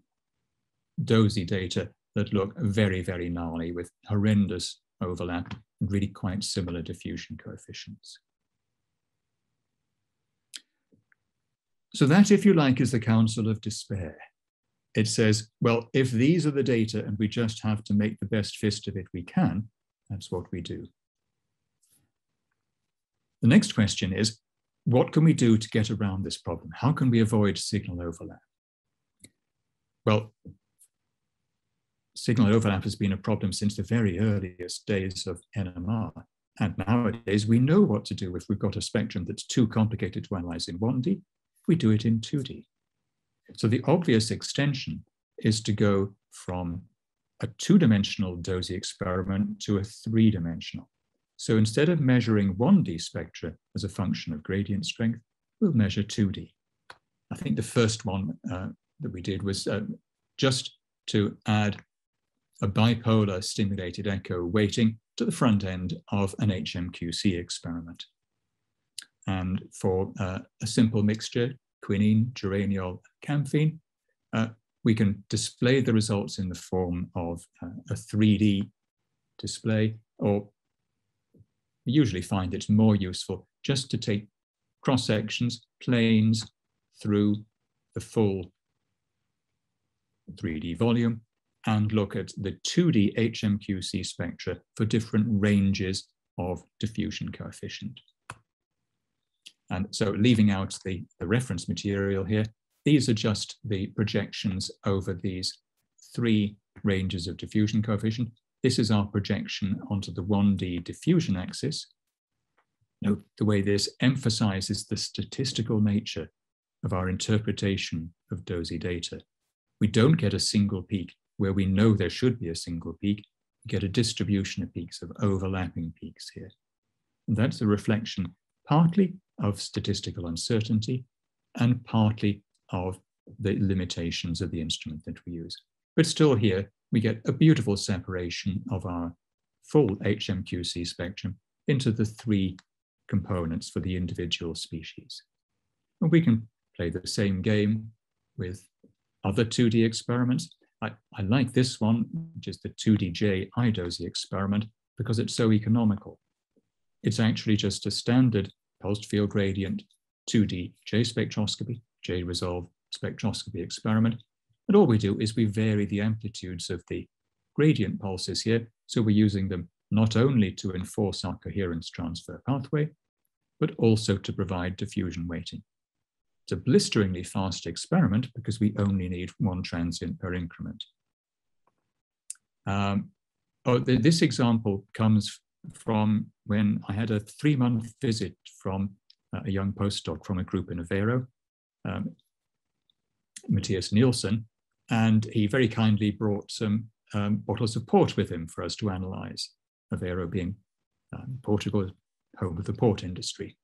DOSY data that look very, very gnarly with horrendous overlap really quite similar diffusion coefficients. So that, if you like, is the counsel of despair. It says, well, if these are the data and we just have to make the best fist of it we can, that's what we do. The next question is, what can we do to get around this problem? How can we avoid signal overlap? Well, signal overlap has been a problem since the very earliest days of NMR. And nowadays, we know what to do if we've got a spectrum that's too complicated to analyze in 1D, we do it in 2D. So the obvious extension is to go from a two-dimensional DOSY experiment to a three-dimensional. So instead of measuring 1D spectra as a function of gradient strength, we'll measure 2D. I think the first one uh, that we did was uh, just to add a bipolar stimulated echo weighting to the front end of an HMQC experiment. And for uh, a simple mixture, quinine, geraniol, camphene, uh, we can display the results in the form of uh, a 3D display, or we usually find it's more useful just to take cross sections, planes through the full 3D volume and look at the 2D HMQC spectra for different ranges of diffusion coefficient. And so leaving out the, the reference material here, these are just the projections over these three ranges of diffusion coefficient. This is our projection onto the 1D diffusion axis. Note the way this emphasizes the statistical nature of our interpretation of DOSY data. We don't get a single peak where we know there should be a single peak, we get a distribution of peaks, of overlapping peaks here. And that's a reflection partly of statistical uncertainty and partly of the limitations of the instrument that we use. But still here, we get a beautiful separation of our full HMQC spectrum into the three components for the individual species. And we can play the same game with other 2D experiments. I, I like this one, which is the 2DJ iDOSY experiment, because it's so economical. It's actually just a standard pulsed field gradient 2D J spectroscopy, J resolve spectroscopy experiment. And all we do is we vary the amplitudes of the gradient pulses here. So we're using them not only to enforce our coherence transfer pathway, but also to provide diffusion weighting. It's a blisteringly fast experiment because we only need one transient per increment. Um, oh, this example comes from when I had a three month visit from uh, a young postdoc from a group in Aveiro, um, Mathias Nilsson, and he very kindly brought some um, bottles of port with him for us to analyze, Aveiro being um, Portugal, home of the port industry.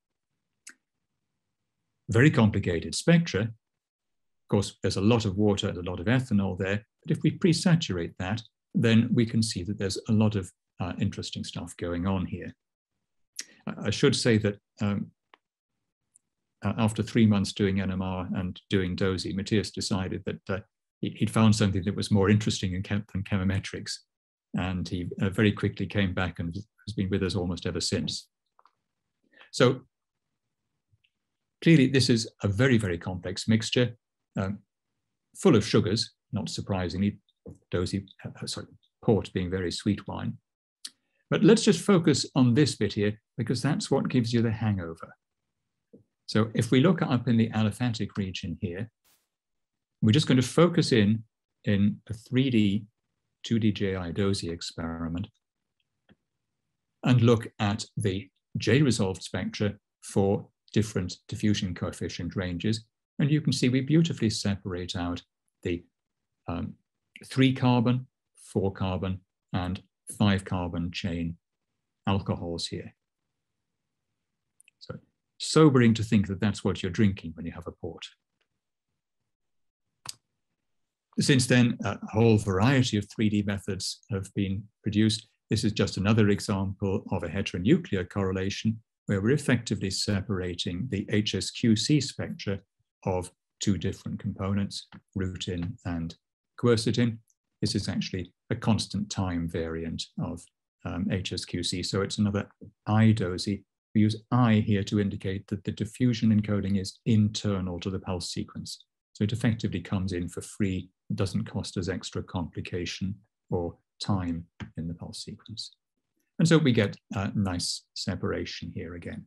Very complicated spectra. Of course, there's a lot of water and a lot of ethanol there, but if we pre-saturate that, then we can see that there's a lot of uh, interesting stuff going on here. I should say that um, after three months doing NMR and doing DOSY, Mathias decided that uh, he'd found something that was more interesting in chem than chemometrics. And he uh, very quickly came back and has been with us almost ever since. So clearly this is a very, very complex mixture, um, full of sugars, not surprisingly, DOSY, uh, sorry, port being very sweet wine. But let's just focus on this bit here, because that's what gives you the hangover. So if we look up in the aliphatic region here, we're just going to focus in in a 3D 2D JI DOSY experiment and look at the J-resolved spectra for different diffusion coefficient ranges. And you can see we beautifully separate out the um, three carbon, four carbon, and five carbon chain alcohols here. So sobering to think that that's what you're drinking when you have a port. Since then, a whole variety of 3D methods have been produced. This is just another example of a heteronuclear correlation where we're effectively separating the HSQC spectra of two different components, rutin and quercetin. This is actually a constant time variant of um, HSQC. So it's another iDOSY. We use I here to indicate that the diffusion encoding is internal to the pulse sequence. So it effectively comes in for free, doesn't cost us extra complication or time in the pulse sequence. And so we get a nice separation here again.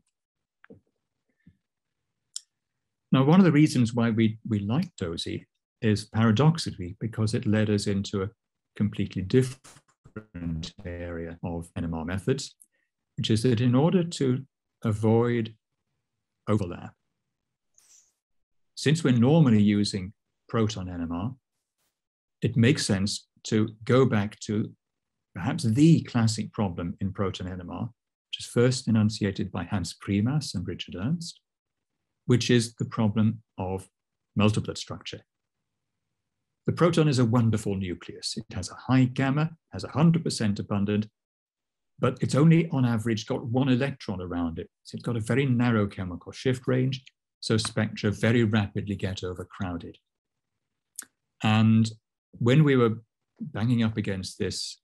Now, one of the reasons why we, we like DOSY is paradoxically because it led us into a completely different area of NMR methods, which is that in order to avoid overlap, since we're normally using proton NMR, it makes sense to go back to perhaps the classic problem in proton NMR, which is first enunciated by Hans Primas and Richard Ernst, which is the problem of multiplet structure. The proton is a wonderful nucleus. It has a high gamma, has 100% abundant, but it's only on average got one electron around it. So it's got a very narrow chemical shift range, so spectra very rapidly get overcrowded. And when we were banging up against this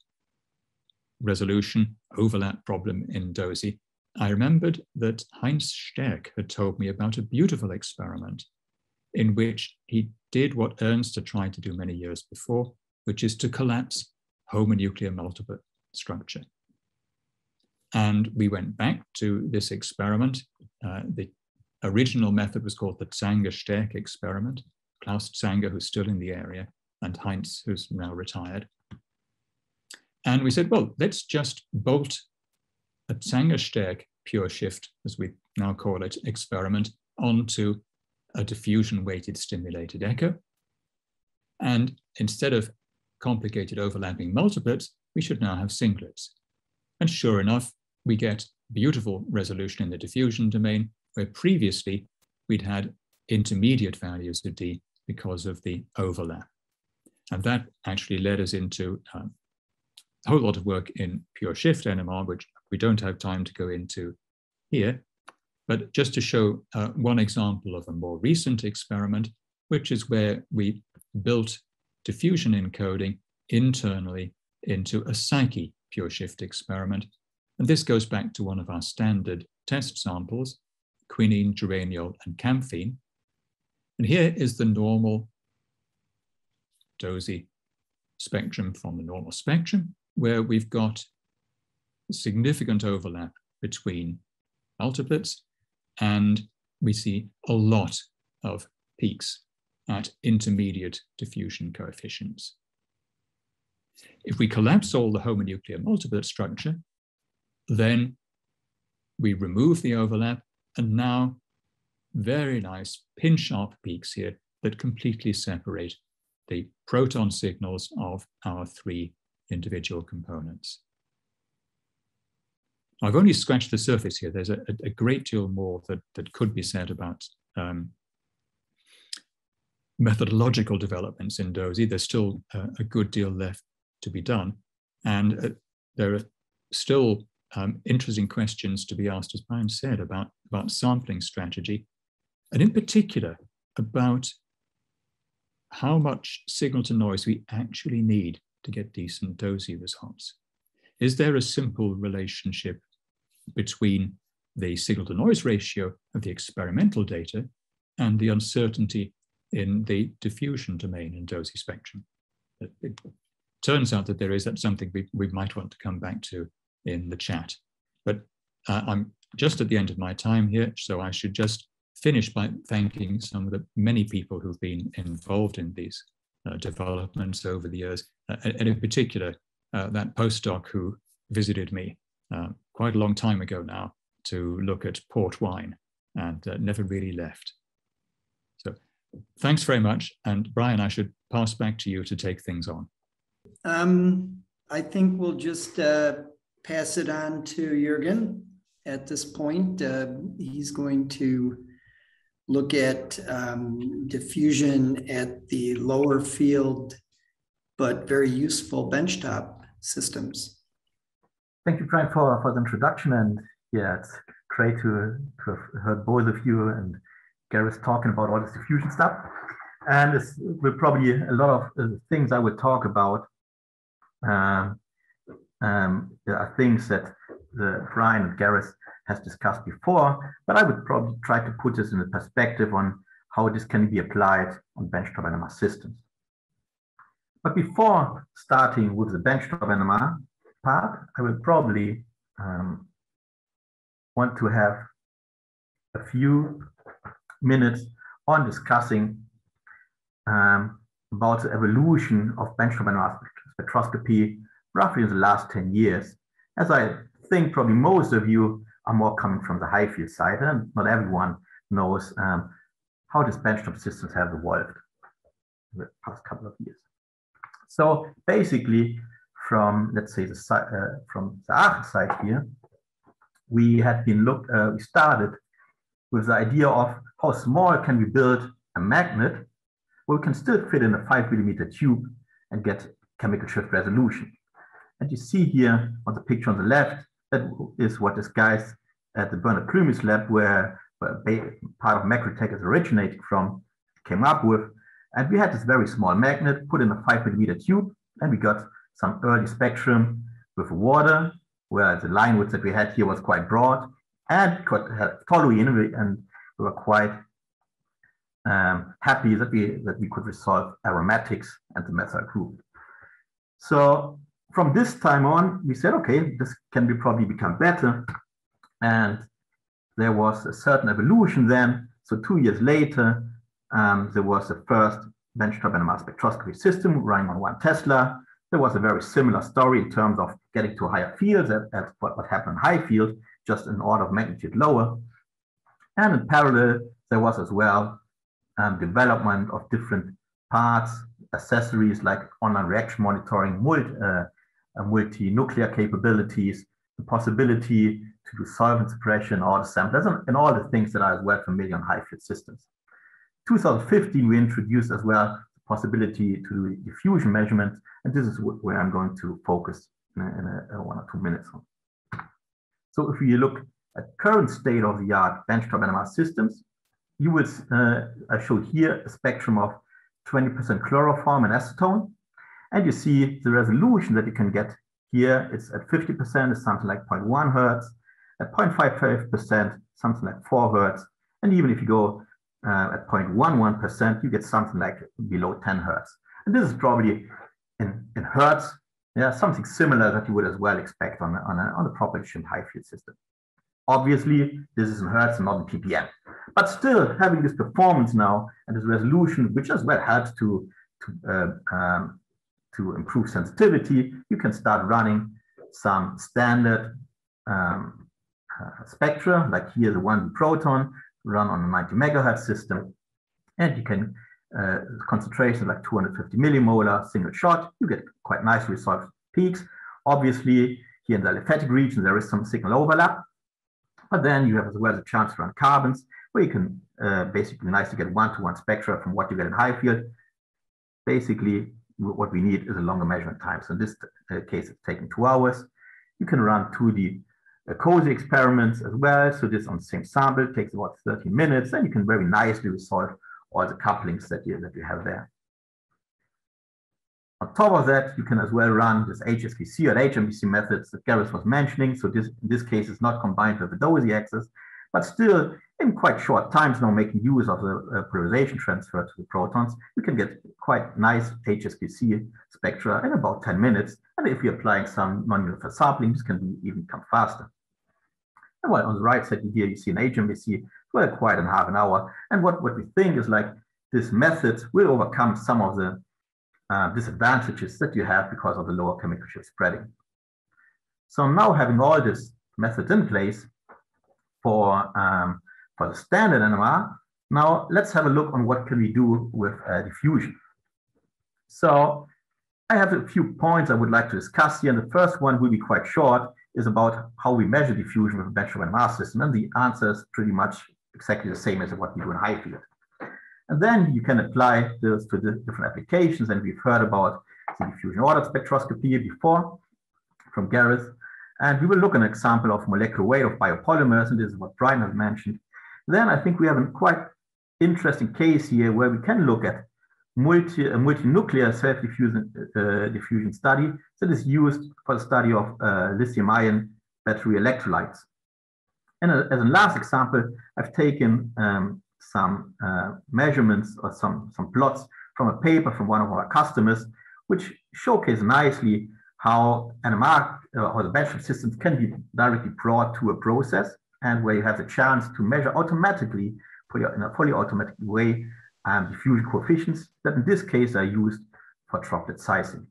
resolution overlap problem in DOSY, I remembered that Heinz Sterk had told me about a beautiful experiment in which he did what Ernst had tried to do many years before, which is to collapse homonuclear multiplet structure. And we went back to this experiment. Uh, the original method was called the Zangger-Sterk experiment. Klaus Zangger, who's still in the area, and Heinz, who's now retired. And we said, well, let's just bolt a Zangger-Sterk pure shift, as we now call it, experiment onto a diffusion weighted stimulated echo. And instead of complicated overlapping multiplets, we should now have singlets. And sure enough, we get beautiful resolution in the diffusion domain, where previously we'd had intermediate values of D because of the overlap. And that actually led us into um, a whole lot of work in pure shift NMR, which we don't have time to go into here. But just to show uh, one example of a more recent experiment, which is where we built diffusion encoding internally into a PSYCHE pure shift experiment. And this goes back to one of our standard test samples, quinine, geraniol, and camphene. And here is the normal DOSY spectrum from the normal spectrum, where we've got significant overlap between multiplets and we see a lot of peaks at intermediate diffusion coefficients. If we collapse all the homonuclear multiplet structure, then we remove the overlap, and now very nice pin sharp peaks here that completely separate the proton signals of our three individual components. I've only scratched the surface here. There's a, a great deal more that, that could be said about um, methodological developments in DOSY. There's still a, good deal left to be done. And uh, there are still um, interesting questions to be asked, as Brian said, about, about sampling strategy, and in particular about how much signal to noise we actually need to get decent DOSY results. Is there a simple relationship between the signal to noise ratio of the experimental data and the uncertainty in the diffusion domain in DOSY spectrum? It, it turns out that there is that something we, we might want to come back to in the chat. But uh, I'm just at the end of my time here, so I should just finish by thanking some of the many people who've been involved in these developments over the years, uh, and in particular, uh, that postdoc who visited me uh, quite a long time ago now to look at port wine and uh, never really left. So thanks very much. And Brian, I should pass back to you to take things on. Um, I think we'll just uh, pass it on to Jürgen at this point. he's going to look at um, diffusion at the lower field, but very useful benchtop systems. Thank you, Brian, for, for the introduction. And yeah, it's great to, to have heard both of you and Gareth talking about all this diffusion stuff. And this will probably a lot of uh, things I would talk about um, um, are things that the Brian and Gareth has discussed before, but I would probably try to put this in a perspective on how this can be applied on benchtop NMR systems. But before starting with the benchtop NMR part, I will probably um, want to have a few minutes on discussing um, about the evolution of benchtop NMR spectroscopy roughly in the last 10 years. As I think probably most of you are more coming from the high field side, and not everyone knows um, how these benchtop systems have evolved in the past couple of years. So basically, from let's say the side uh, from the Aachen side here, we had been looked. uh, we started with the idea of how small can we build a magnet where we can still fit in a five millimeter tube and get chemical shift resolution. And you see here on the picture on the left, that is what this guys at the Bernhard Blümich lab, where, where part of Magritek is originating from, came up with. And we had this very small magnet put in a five millimeter tube, and we got some early spectrum with water, where the line width that we had here was quite broad, and had toluene, and we were quite um, happy that we that we could resolve aromatics and the methyl group. So from this time on, we said, okay, this can be probably become better. And there was a certain evolution then. So two years later, um, there was the first benchtop NMR spectroscopy system running on one Tesla. There was a very similar story in terms of getting to higher fields at, at what, what happened in high field, just an order of magnitude lower. And in parallel, there was as well um, development of different parts, accessories like online reaction monitoring, multi, uh, multi-nuclear capabilities, the possibility to do solvent suppression, auto samplers, and, and all the things that are well familiar on high-field systems. 2015, we introduced as well the possibility to do diffusion measurements, and this is where I'm going to focus in, a, in a, one or two minutes on. So if you look at current state of the art benchtop NMR systems, you will, uh, I showed here a spectrum of 20% chloroform and acetone, and you see the resolution that you can get here. It's at 50%, it's something like 0.1 hertz. At 0.55%, something like 4 hertz. And even if you go uh, at 0.11%, you get something like below 10 hertz. And this is probably in, in hertz, yeah, something similar that you would as well expect on a, on a, on a proper high field system. Obviously, this is in hertz and not in ppm. But still, having this performance now and this resolution, which as well helps to, to uh, um, to improve sensitivity, you can start running some standard um, uh, spectra, like here the one proton, run on a 90 megahertz system, and you can uh, concentration like 250 millimolar single shot, you get quite nice resolved peaks. Obviously, here in the aliphatic region, there is some signal overlap, but then you have as well the chance to run carbons, where you can uh, basically nicely get one-to-one -one spectra from what you get in high field. Basically, what we need is a longer measurement time. So in this uh, case, it's taking two hours. You can run 2D uh, COSY experiments as well. So this on the same sample takes about 30 minutes, and you can very nicely resolve all the couplings that you, that you have there. On top of that, you can as well run this HSQC or HMBC methods that Gareth was mentioning. So this, in this case, is not combined with the DOSY axis, but still in quite short times now making use of the uh, polarization transfer to the protons, you can get quite nice HSQC spectra in about 10 minutes. And if you're applying some non-uniform sampling, this can be even come faster. And while on the right side here, you see an HMBC, well, quite in half an hour. And what, what we think is like this method will overcome some of the uh, disadvantages that you have because of the lower chemical shift spreading. So now having all these methods in place for, um, for the standard NMR, now let's have a look on what can we do with uh, diffusion. So I have a few points I would like to discuss here. And the first one will be quite short, is about how we measure diffusion with a benchtop NMR system. And the answer is pretty much exactly the same as what we do in high field. And then you can apply this to the different applications. And we've heard about the diffusion ordered spectroscopy before from Gareth. And we will look at an example of molecular weight of biopolymers. And this is what Brian has mentioned. Then I think we have a quite interesting case here where we can look at multi, a multinuclear self-diffusion uh, diffusion study that is used for the study of uh, lithium-ion battery electrolytes. And uh, as a last example, I've taken um, some uh, measurements or some, some plots from a paper from one of our customers, which showcase nicely how NMR or the benchtop systems can be directly brought to a process and where you have the chance to measure automatically in a fully automatic way um, diffusion coefficients that in this case are used for droplet sizing.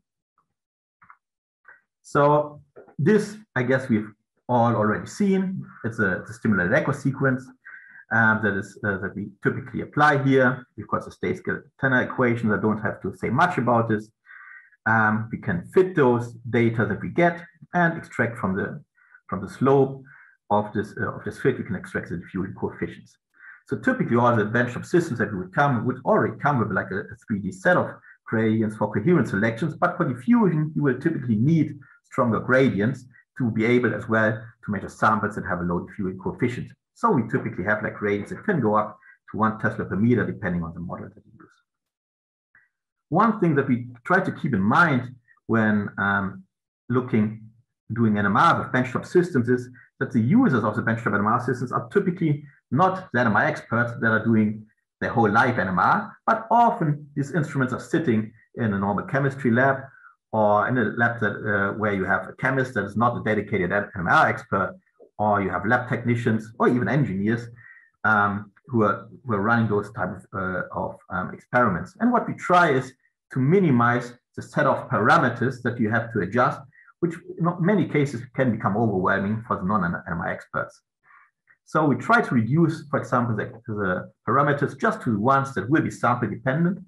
So this, I guess we've all already seen. It's a, it's a stimulated echo sequence um, that is uh, that we typically apply here. We've got the state scale tenor equations. I don't have to say much about this. Um, we can fit those data that we get and extract from the from the slope of this uh, of this fit. We can extract the diffusion coefficients. So typically all the benchtop systems that we would come would already come with like a, a 3D set of gradients for coherent selections, but for diffusion, you will typically need stronger gradients to be able as well to measure samples that have a low diffusion coefficient. So we typically have like gradients that can go up to one Tesla per meter, depending on the model that you use. One thing that we try to keep in mind when um, looking, doing NMR with benchtop systems is that the users of the benchtop NMR systems are typically not the NMR experts that are doing their whole life NMR, but often these instruments are sitting in a normal chemistry lab or in a lab that, uh, where you have a chemist that is not a dedicated NMR expert, or you have lab technicians or even engineers um, who, are, who are running those type of, uh, of um, experiments. And what we try is to minimize the set of parameters that you have to adjust, which in many cases can become overwhelming for the non-NMR experts. So we try to reduce, for example, the, the parameters just to the ones that will be sample dependent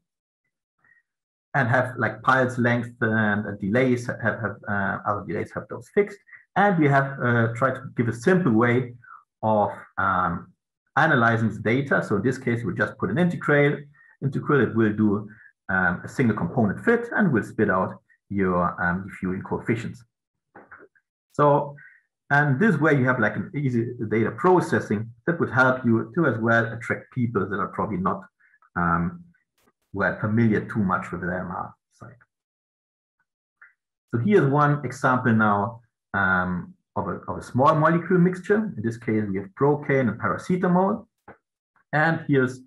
and have like pulse length and delays have, have uh, other delays have those fixed. And we have uh, tried to give a simple way of um, analyzing the data. So in this case, we just put an integral. Integral it will do um, a single component fit and will spit out your um, diffusion coefficients. So and this way you have like an easy data processing that would help you to as well attract people that are probably not um, well familiar too much with the NMR site. So here's one example now um, of, a, of a small molecule mixture. In this case, we have procaine and paracetamol. And here's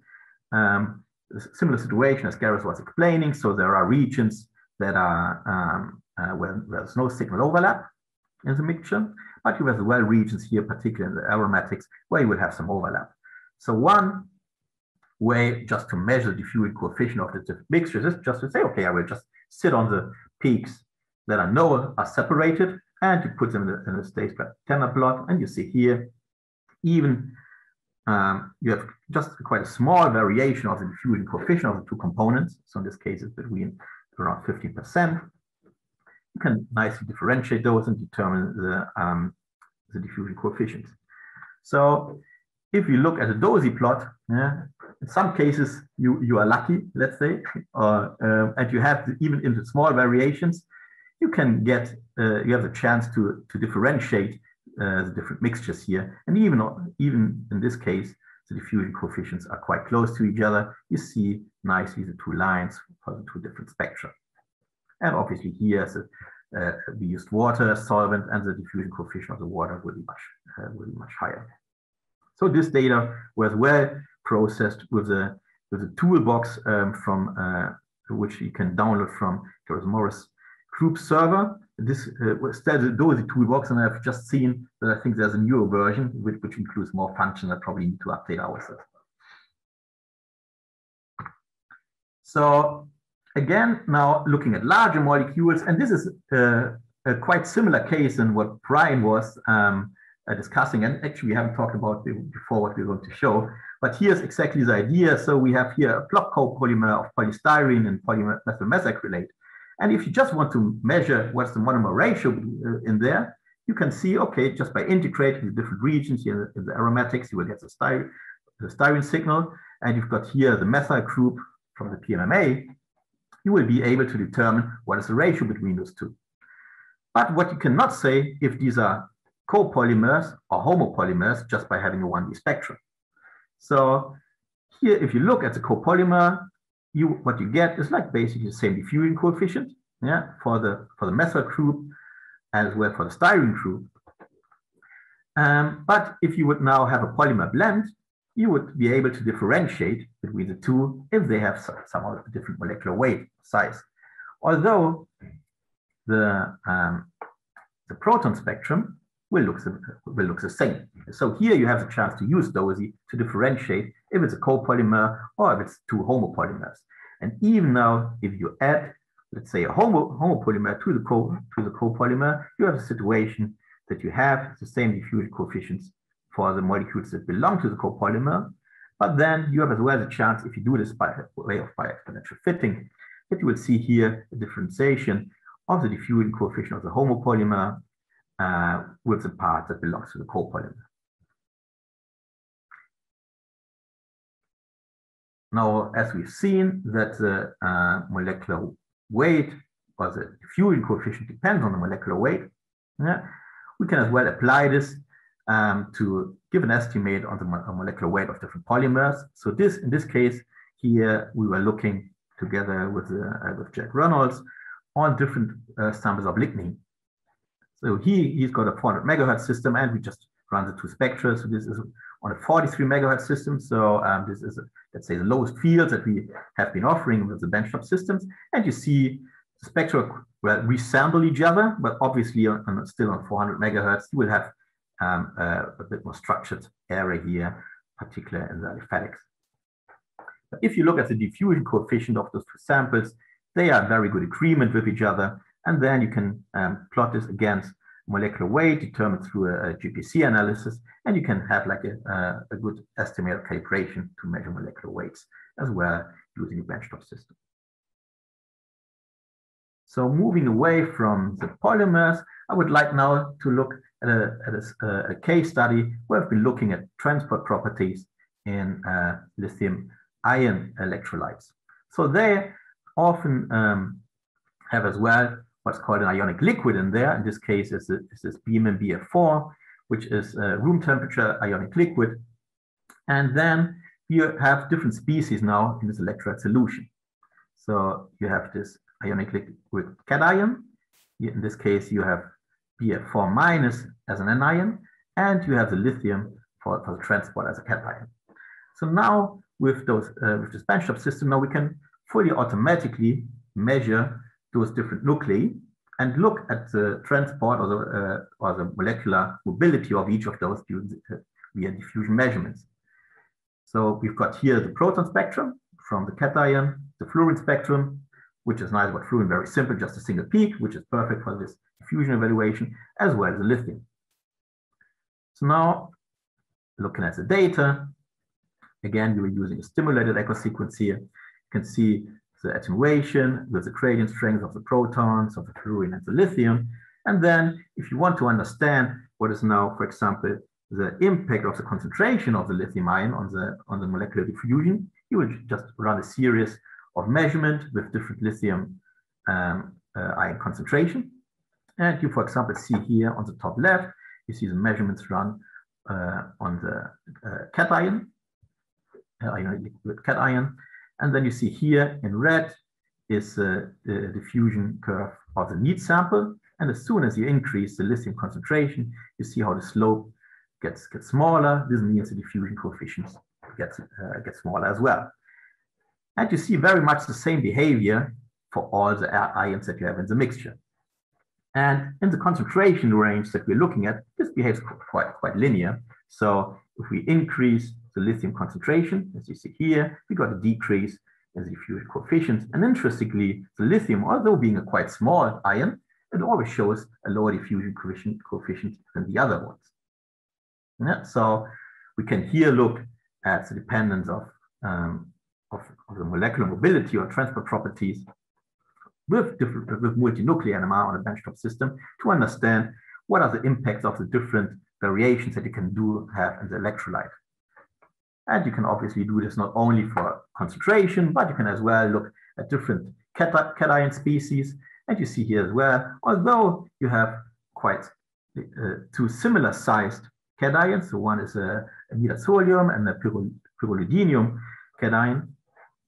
um, a similar situation as Gareth was explaining. So there are regions that are um, uh, where, there's no signal overlap in the mixture but you have well regions here, particularly in the aromatics, where you will have some overlap. So one way just to measure the diffusion coefficient of the mixtures is just to say, okay, I will just sit on the peaks that I know are separated, and you put them in a, in a Tanner plot. And you see here, even um, you have just quite a small variation of the diffusion coefficient of the two components. So in this case, it's between around 50%. You can nicely differentiate those and determine the, um, the diffusion coefficients. So if you look at a DOSY plot, yeah, in some cases you, you are lucky, let's say, [laughs] or, uh, and you have to, even in the small variations, you can get, uh, you have the chance to, to differentiate uh, the different mixtures here. And even, even in this case, the diffusion coefficients are quite close to each other. You see nicely the two lines for the two different spectra. And obviously here the, uh, we used water solvent and the diffusion coefficient of the water will be much, uh, will be much higher. So this data was well processed with a, with a toolbox um, from uh, which you can download from Gareth Morris group server. This uh, was the toolbox, and I've just seen that I think there's a newer version which, which includes more functions that probably need to update ourselves. So again, now looking at larger molecules, and this is uh, a quite similar case in what Brian was um, uh, discussing. And actually, we haven't talked about before what we're going to show. But here's exactly the idea. So we have here a block copolymer of polystyrene and polymethyl methacrylate. And if you just want to measure what's the monomer ratio uh, in there, you can see, okay, just by integrating the different regions here in the aromatics, you will get the, the styrene signal. And you've got here the methyl group from the PMMA. You will be able to determine what is the ratio between those two. But what you cannot say if these are copolymers or homopolymers just by having a 1D spectrum. So here, if you look at the copolymer, you what you get is like basically the same diffusion coefficient, yeah, for the for the methyl group as well for the styrene group. Um, but if you would now have a polymer blend, you would be able to differentiate between the two if they have some, some different molecular weight size. Although the um, the proton spectrum will look, the, will look the same. So here you have the chance to use DOSY to differentiate if it's a copolymer or if it's two homopolymers. And even now, if you add, let's say, a homo, homopolymer to the, co, to the copolymer, you have a situation that you have the same diffusion coefficients for the molecules that belong to the copolymer. But then you have as well the chance, if you do this by way of by exponential fitting, that you will see here a differentiation of the diffusion coefficient of the homopolymer uh, with the part that belongs to the copolymer. Now, as we've seen that the uh, molecular weight or the diffusion coefficient depends on the molecular weight, yeah, we can as well apply this um, to give an estimate on the molecular weight of different polymers. So this, in this case, here we were looking together with, uh, with Jack Reynolds on different uh, samples of lignin. So he, he's got a 400 megahertz system and we just run the two spectra. So this is on a 43 megahertz system. So um, this is, let's say, the lowest field that we have been offering with the benchtop systems. And you see the spectra well, resample each other, but obviously on, on, still on 400 megahertz, you will have um, a bit more structured area here, particularly in the aliphatics. But if you look at the diffusion coefficient of those two samples, they are very good agreement with each other. And then you can um, plot this against molecular weight determined through a, a GPC analysis, and you can have like a, a good estimate of calibration to measure molecular weights as well using a benchtop system. So moving away from the polymers, I would like now to look at a, at a, a case study where I've been looking at transport properties in uh, lithium ion electrolytes. So they often um, have as well what's called an ionic liquid in there. In this case, is, a, it's this BMIMBF4, which is a room temperature ionic liquid. And then you have different species now in this electrolyte solution. So you have this ionic liquid cation. In this case, you have BF4 minus as an anion, and you have the lithium for, for the transport as a cation. So now with those uh, with this benchtop system, now we can fully automatically measure those different nuclei and look at the transport or the, uh, or the molecular mobility of each of those uh, via diffusion measurements. So we've got here the proton spectrum from the cation, the fluorine spectrum which is nice but fluorine, very simple, just a single peak, which is perfect for this diffusion evaluation, as well as the lithium. So now, looking at the data, again, we were using a stimulated echo sequence here. You can see the attenuation with the gradient strength of the protons, of the fluorine and the lithium. And then if you want to understand what is now, for example, the impact of the concentration of the lithium ion on the, on the molecular diffusion, you would just run a series of measurement with different lithium um, uh, ion concentration. And you, for example, see here on the top left, you see the measurements run uh, on the uh, cation, uh, ionic liquid cation. And then you see here in red is uh, the diffusion curve of the neat sample. And as soon as you increase the lithium concentration, you see how the slope gets, gets smaller. This means the diffusion coefficients gets, uh, get smaller as well. And you see very much the same behavior for all the ions that you have in the mixture. And in the concentration range that we're looking at, this behaves quite, quite linear. So if we increase the lithium concentration, as you see here, we got a decrease in the diffusion coefficient. And interestingly, the lithium, although being a quite small ion, it always shows a lower diffusion coefficient, coefficient than the other ones. Yeah, so we can here look at the dependence of, um, of, of, the molecular mobility or transport properties with, different, with multinuclear NMR on a benchtop system to understand what are the impacts of the different variations that you can do have in the electrolyte. And you can obviously do this not only for concentration, but you can as well look at different cation species. And you see here as well, although you have quite uh, two similar sized cations, so one is a, a and a pyrrolidinium cation,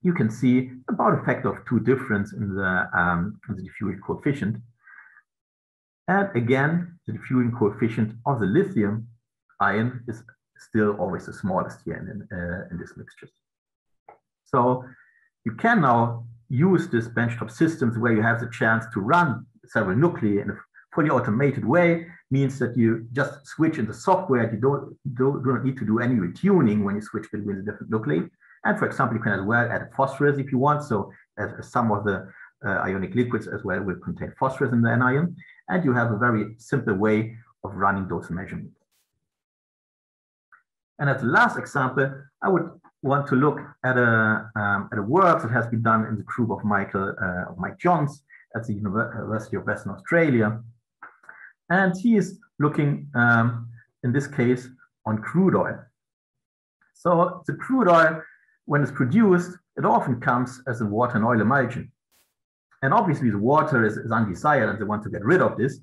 you can see about a factor of two difference in the, um, in the diffusion coefficient. And again, the diffusion coefficient of the lithium ion is still always the smallest here in, uh, in this mixture. So you can now use this benchtop systems where you have the chance to run several nuclei in a fully automated way means that you just switch in the software. You don't, don't, do not need to do any retuning when you switch between the different nuclei. And for example, you can as well add phosphorus if you want. So as, as some of the uh, ionic liquids as well will contain phosphorus in the anion. And you have a very simple way of running those measurements. And as the last example, I would want to look at a, um, at a work that has been done in the group of Michael, uh, Mike Johns at the University of Western Australia. And he is looking, um, in this case, on crude oil. So the crude oil when it's produced, it often comes as a water and oil emulsion. And obviously the water is, is undesired and they want to get rid of this.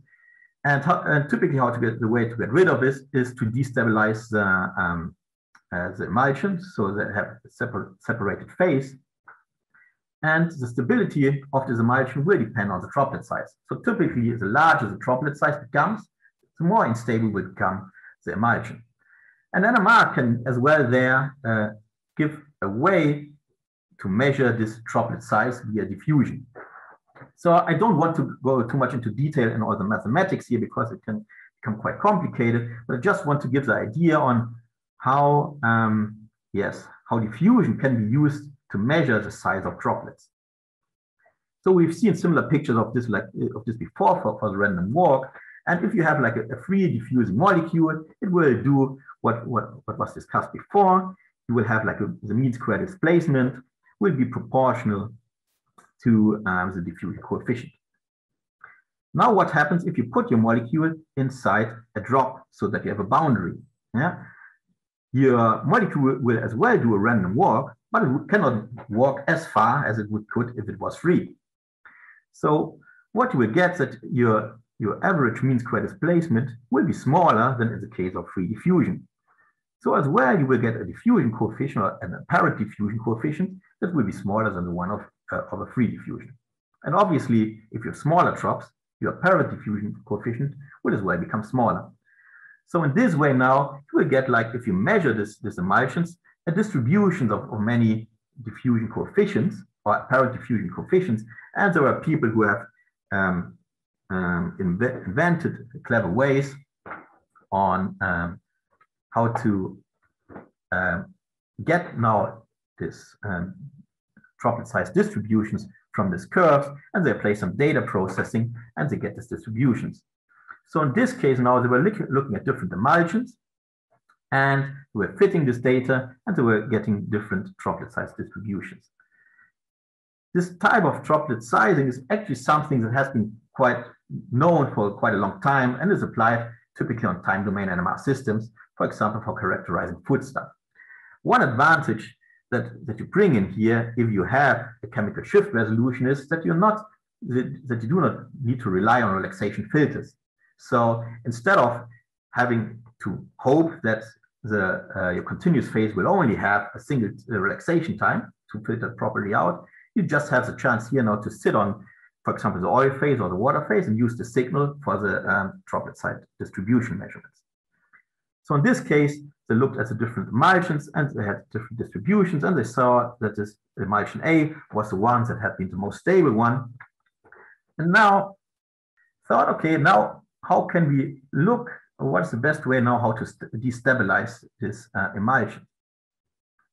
And, and, typically how to get the way to get rid of this is to destabilize the, um, uh, the emulsion so they have a separ separated phase. And the stability of this emulsion will depend on the droplet size. So typically the larger the droplet size becomes, the more unstable will become the emulsion. And NMR can as well there uh, give a way to measure this droplet size via diffusion. So I don't want to go too much into detail in all the mathematics here because it can become quite complicated, but I just want to give the idea on how, um, yes, how diffusion can be used to measure the size of droplets. So we've seen similar pictures of this like of this before for, for the random walk. And if you have like a, a free diffusing molecule, it will do what, what, what was discussed before you will have like a, the mean square displacement will be proportional to um, the diffusion coefficient. Now what happens if you put your molecule inside a drop so that you have a boundary? Yeah? Your molecule will as well do a random walk, but it cannot walk as far as it would could if it was free. So what you will get is that your, your average mean square displacement will be smaller than in the case of free diffusion. So as well, you will get a diffusion coefficient or an apparent diffusion coefficient that will be smaller than the one of, uh, of a free diffusion. And obviously, if you have smaller drops, your apparent diffusion coefficient will as well become smaller. So in this way now, you will get like, if you measure this, this emulsions, a distribution of, of many diffusion coefficients or apparent diffusion coefficients. And there are people who have um, um, invented clever ways on um, how to um, get now this um, droplet size distributions from these curves, and they apply some data processing, and they get these distributions. So in this case now, they were looking at different emulsions, and they were fitting this data, and they were getting different droplet size distributions. This type of droplet sizing is actually something that has been quite known for quite a long time and is applied typically on time domain NMR systems, for example, for characterizing foodstuff. One advantage that, that you bring in here, if you have a chemical shift resolution, is that you're not that, that you do not need to rely on relaxation filters. So instead of having to hope that the uh, your continuous phase will only have a single uh, relaxation time to filter properly out, you just have the chance here now to sit on, for example, the oil phase or the water phase and use the signal for the um, droplet side distribution measurements. So in this case, they looked at the different emulsions and they had different distributions and they saw that this emulsion A was the one that had been the most stable one. And now thought, okay, now how can we look, what's the best way now how to destabilize this uh, emulsion?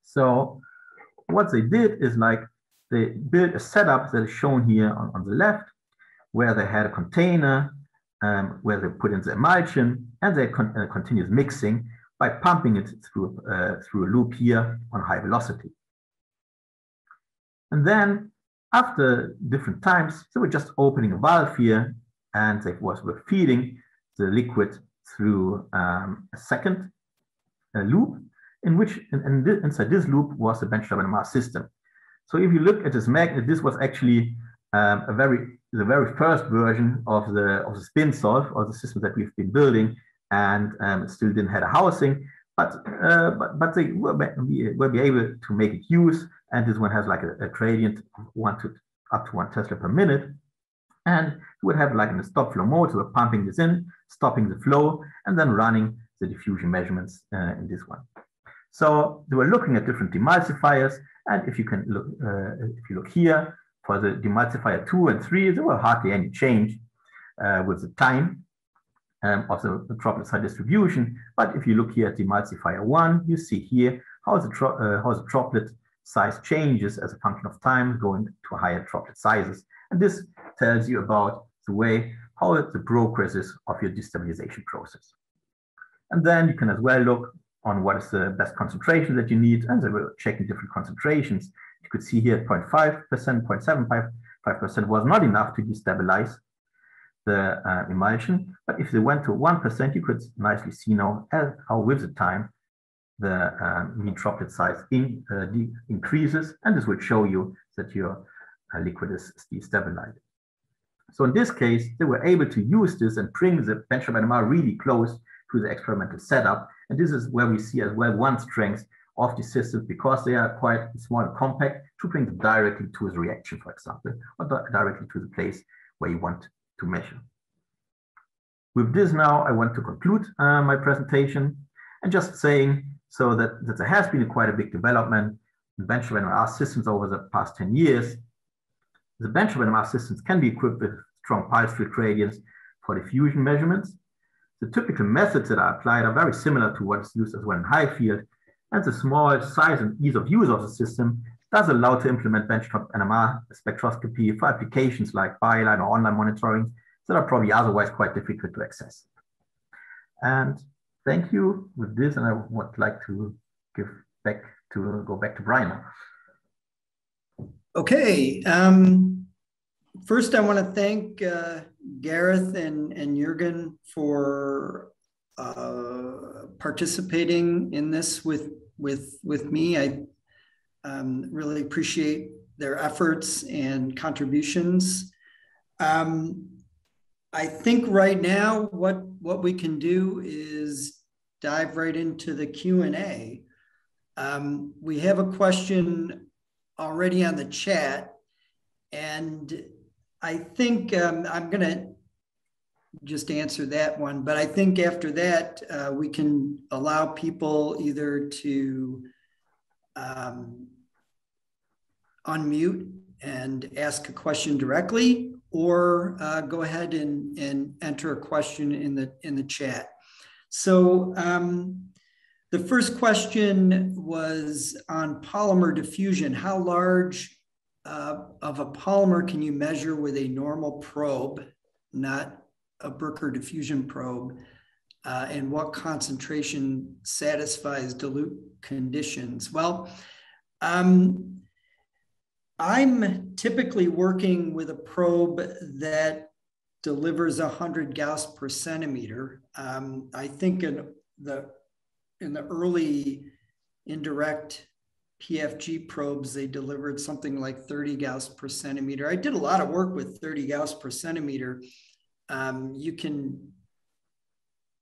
So what they did is like they built a setup that is shown here on, on the left, where they had a container um, where they put in the emulsion and they con uh, continuous mixing by pumping it through, uh, through a loop here on high velocity. And then after different times, they were just opening a valve here and they was were feeding the liquid through um, a second uh, loop in which in, in inside this loop was the bench NMR system. So if you look at this magnet, this was actually um, a very the very first version of the of the Spinsolve or the system that we've been building, and um, still didn't have a housing, but uh, but but they will be, will be able to make it use, and this one has like a, a gradient one to up to one Tesla per minute, and you would have like in the stop flow mode, so we're pumping this in, stopping the flow, and then running the diffusion measurements uh, in this one. So they were looking at different demulsifiers, and if you can look, uh, if you look here for the demulsifier two and three, there were hardly any change uh, with the time um, of the, the droplet size distribution. But if you look here at the demulsifier one, you see here how the, uh, how the droplet size changes as a function of time going to higher droplet sizes. And this tells you about the way how the progress is of your destabilization process. And then you can as well look on what is the best concentration that you need, and they were checking different concentrations. You could see here 0.5%, 0.75% was not enough to destabilize the uh, emulsion, but if they went to 1%, you could nicely see now how with the time the uh, mean droplet size in, uh, increases, and this will show you that your uh, liquid is destabilized. So in this case, they were able to use this and bring the benchtop NMR really close to the experimental setup and this is where we see as well one strength of the systems because they are quite small and compact to bring them directly to the reaction, for example, or directly to the place where you want to measure. With this now, I want to conclude uh, my presentation and just saying so that, that there has been quite a big development in benchtop NMR systems over the past 10 years. The benchtop NMR systems can be equipped with strong pulse field gradients for diffusion measurements the typical methods that are applied are very similar to what is used as well in high field, and the small size and ease of use of the system does allow to implement benchtop NMR spectroscopy for applications like byline or online monitoring that are probably otherwise quite difficult to access. And thank you with this, and I would like to give back to go back to Brian. Okay. Um, first, I want to thank uh, Gareth and, and Jürgen for uh, participating in this with, with, with me. I um, really appreciate their efforts and contributions. Um, I think right now what, what we can do is dive right into the Q&A. Um, we have a question already on the chat and I think um, I'm going to just answer that one, but I think after that, uh, we can allow people either to um, unmute and ask a question directly or uh, go ahead and, and enter a question in the, in the chat. So um, the first question was on polymer diffusion. How large uh, of a polymer can you measure with a normal probe, not a Bruker diffusion probe? Uh, and what concentration satisfies dilute conditions? Well, um, I'm typically working with a probe that delivers 100 Gauss per centimeter. Um, I think in the in the early indirect PFG probes, they delivered something like 30 Gauss per centimeter. I did a lot of work with 30 Gauss per centimeter. Um, you can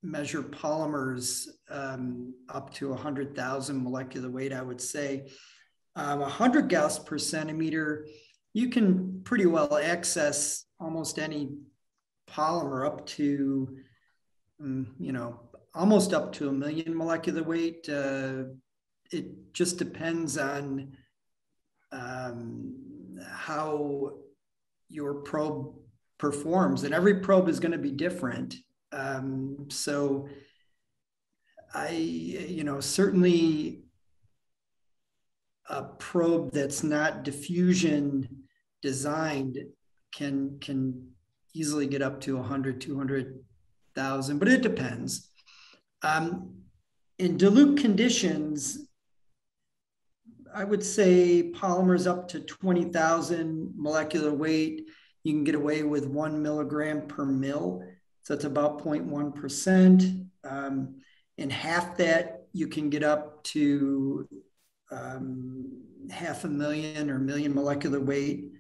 measure polymers um, up to 100,000 molecular weight, I would say. Um, 100 Gauss per centimeter, you can pretty well access almost any polymer up to, um, you know, almost up to a million molecular weight. Uh, it just depends on um, how your probe performs, and every probe is going to be different. Um, so, I, you know, certainly a probe that's not diffusion designed can can easily get up to 100 200,000 but it depends um, in dilute conditions I would say polymers up to 20,000 molecular weight, you can get away with one milligram per mil. So it's about 0.1%. Um, and half that, you can get up to um, half a million or million molecular weight.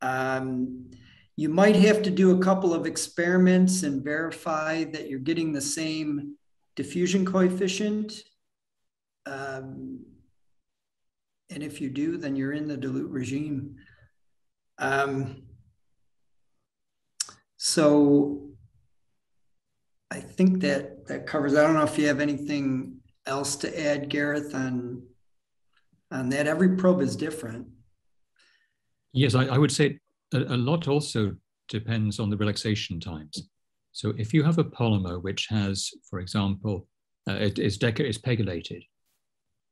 Um, you might have to do a couple of experiments and verify that you're getting the same diffusion coefficient. Um, and if you do, then you're in the dilute regime. Um, so I think that that covers. I don't know if you have anything else to add, Gareth, on on that. Every probe is different. Yes, I, I would say a, a lot also depends on the relaxation times. So if you have a polymer which has, for example, uh, it is deca is pegylated.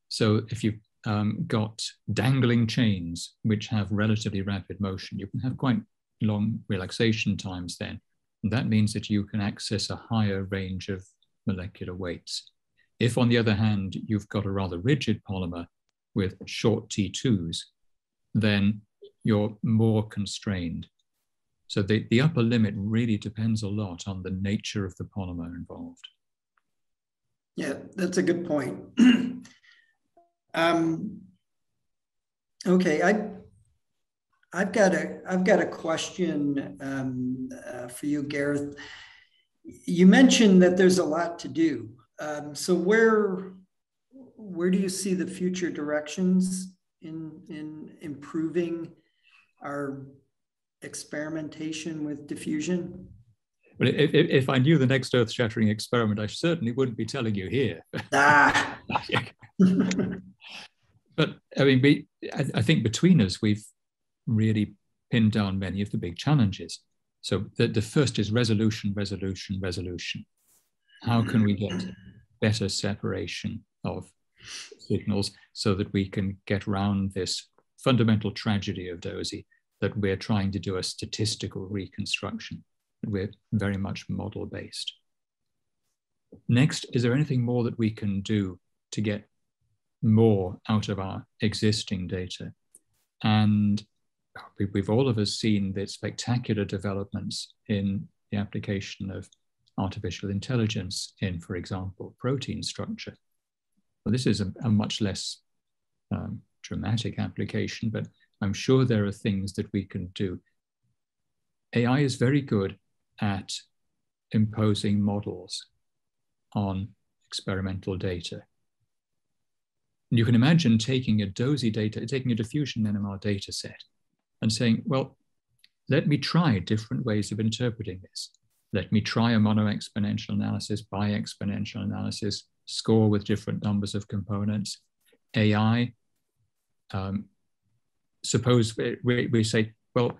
So if you um, got dangling chains which have relatively rapid motion. You can have quite long relaxation times then. That means that you can access a higher range of molecular weights. If, on the other hand, you've got a rather rigid polymer with short T2s, then you're more constrained. So the, the upper limit really depends a lot on the nature of the polymer involved. Yeah, that's a good point. [clears throat] Um, okay, I, I've got a, I've got a question um, uh, for you, Gareth. You mentioned that there's a lot to do. Um, so where, where do you see the future directions in, in improving our experimentation with diffusion? Well, if, if I knew the next earth-shattering experiment, I certainly wouldn't be telling you here. [laughs] Ah. but I mean, we, I, I, think between us, we've really pinned down many of the big challenges. So the, the first is resolution, resolution, resolution. How can we get better separation of signals so that we can get around this fundamental tragedy of DOSY that we're trying to do a statistical reconstruction. We're very much model based. Next, is there anything more that we can do to get more out of our existing data. And we've all of us seen the spectacular developments in the application of artificial intelligence in, for example, protein structure. Well, this is a, a much less um, dramatic application, but I'm sure there are things that we can do. AI is very good at imposing models on experimental data. And you can imagine taking a DOSY data, taking a diffusion NMR data set and saying, well, let me try different ways of interpreting this. Let me try a mono exponential analysis, bi exponential analysis, score with different numbers of components. AI, um, suppose we, we say, well,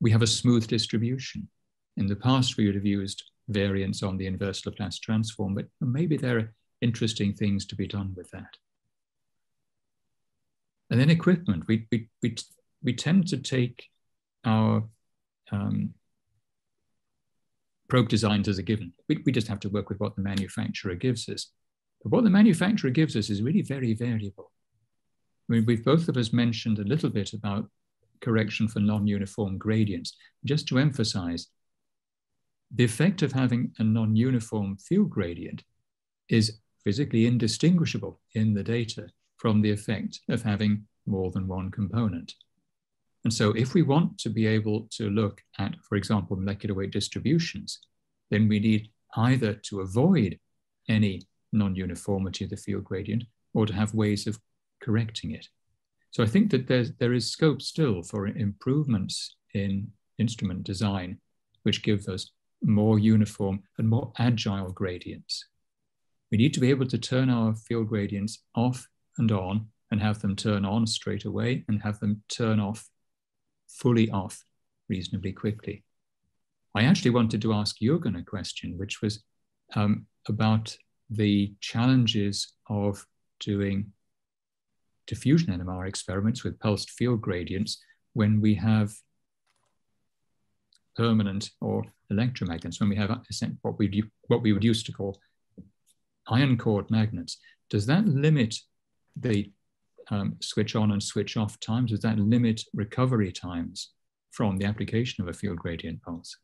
we have a smooth distribution. In the past, we would have used variance on the inverse Laplace transform, but maybe there are interesting things to be done with that. And then equipment. We, we, we we tend to take our um, probe designs as a given. We, we just have to work with what the manufacturer gives us. But what the manufacturer gives us is really very variable. I mean, we've both of us mentioned a little bit about correction for non-uniform gradients. Just to emphasize, the effect of having a non-uniform field gradient is physically indistinguishable in the data from the effect of having more than one component. And so if we want to be able to look at, for example, molecular weight distributions, then we need either to avoid any non-uniformity of the field gradient or to have ways of correcting it. So I think that there's, there is scope still for improvements in instrument design, which give us more uniform and more agile gradients. We need to be able to turn our field gradients off and on and have them turn on straight away and have them turn off fully off reasonably quickly. I actually wanted to ask Jürgen a question, which was um, about the challenges of doing diffusion NMR experiments with pulsed field gradients when we have permanent or electromagnets, when we have what we, what we would used to call iron cored magnets. Does that limit the um, switch on and switch off times? Does that limit recovery times from the application of a field gradient pulse?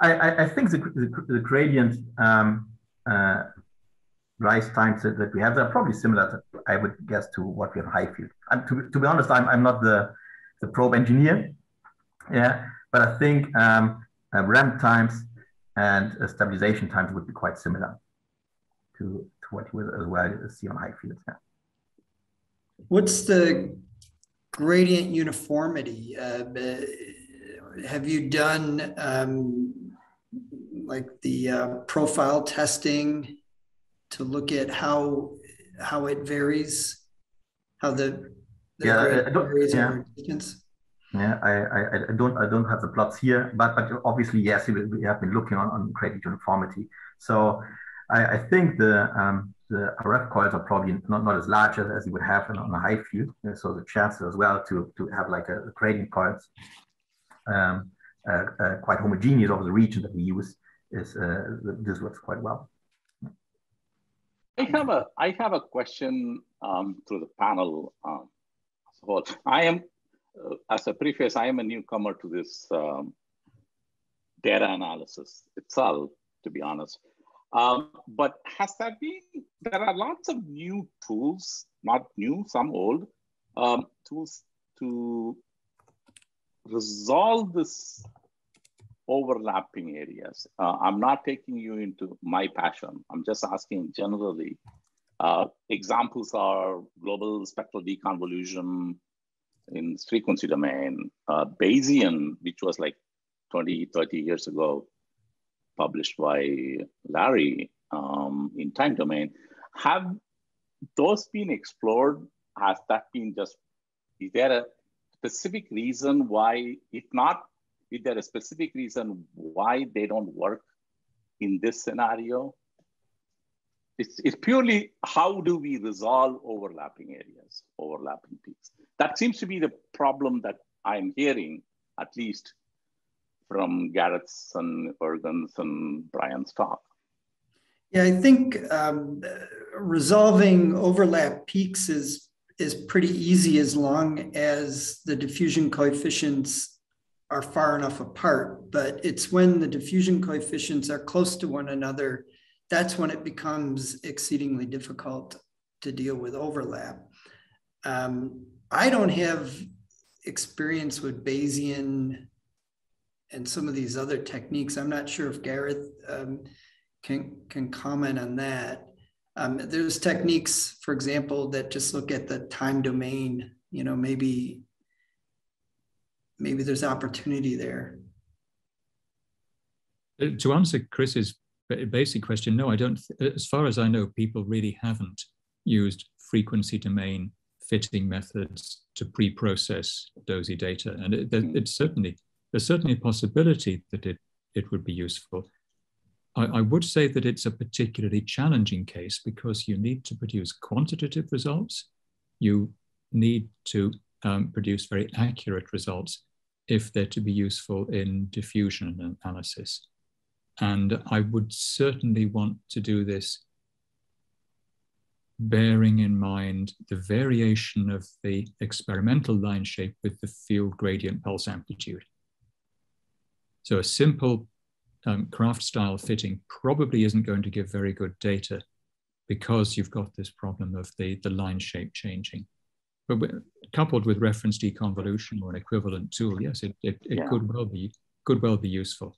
I, I, think the, the, the gradient um, uh, rise times that, we have are probably similar, to, I would guess, to what we have in high field. And to, to be honest, I'm, I'm not the, the probe engineer, yeah, but I think um, uh, ramp times and uh, stabilization times would be quite similar to, to what you would as well see on high fields. Yeah. What's the gradient uniformity? Uh, have you done um, like the uh, profile testing to look at how how it varies, how the, the yeah, I don't, yeah. distance? Yeah, I, I, I don't I don't have the plots here, but but obviously yes, we have been looking on on gradient uniformity. So I, I think the um, the RF coils are probably not, not as large as, as you would have on, a high field. So the chances as well to, to have like a, a gradient coils um, uh, uh, quite homogeneous over the region that we use is uh, this works quite well. I have a I have a question um, to the panel. Um, I am, uh, as a preface, I am a newcomer to this um, data analysis itself, to be honest. Um, but has that been, there are lots of new tools, not new, some old, um, tools to resolve this overlapping areas. Uh, I'm not taking you into my passion. I'm just asking generally. Uh, examples are global spectral deconvolution in frequency domain, uh, Bayesian, which was like 20, 30 years ago, published by Larry um, in time domain. Have those been explored? Has that been just, is there a specific reason why, if not, is there a specific reason why they don't work in this scenario? It's, it's purely how do we resolve overlapping areas, overlapping peaks. That seems to be the problem that I'm hearing, at least from Gareth's and Jürgen's and Brian's talk. Yeah, I think um, resolving overlap peaks is is pretty easy as long as the diffusion coefficients are far enough apart. But it's when the diffusion coefficients are close to one another that's when it becomes exceedingly difficult to deal with overlap. Um, I don't have experience with Bayesian and some of these other techniques. I'm not sure if Gareth um, can can comment on that. Um, there's techniques, for example, that just look at the time domain. You know, maybe maybe there's opportunity there. Uh, to answer Chris's basic question, no, I don't. As far as I know, people really haven't used frequency domain fitting methods to pre-process DOSY data, and it, it's certainly there's certainly a possibility that it, it would be useful. I, I would say that it's a particularly challenging case because you need to produce quantitative results. You need to um, produce very accurate results if they're to be useful in diffusion analysis. And I would certainly want to do this bearing in mind the variation of the experimental line shape with the field gradient pulse amplitude. So a simple um, Kraft style fitting probably isn't going to give very good data because you've got this problem of the, the line shape changing. But coupled with reference deconvolution or an equivalent tool, yes, it, it, it yeah. could well be could well be useful.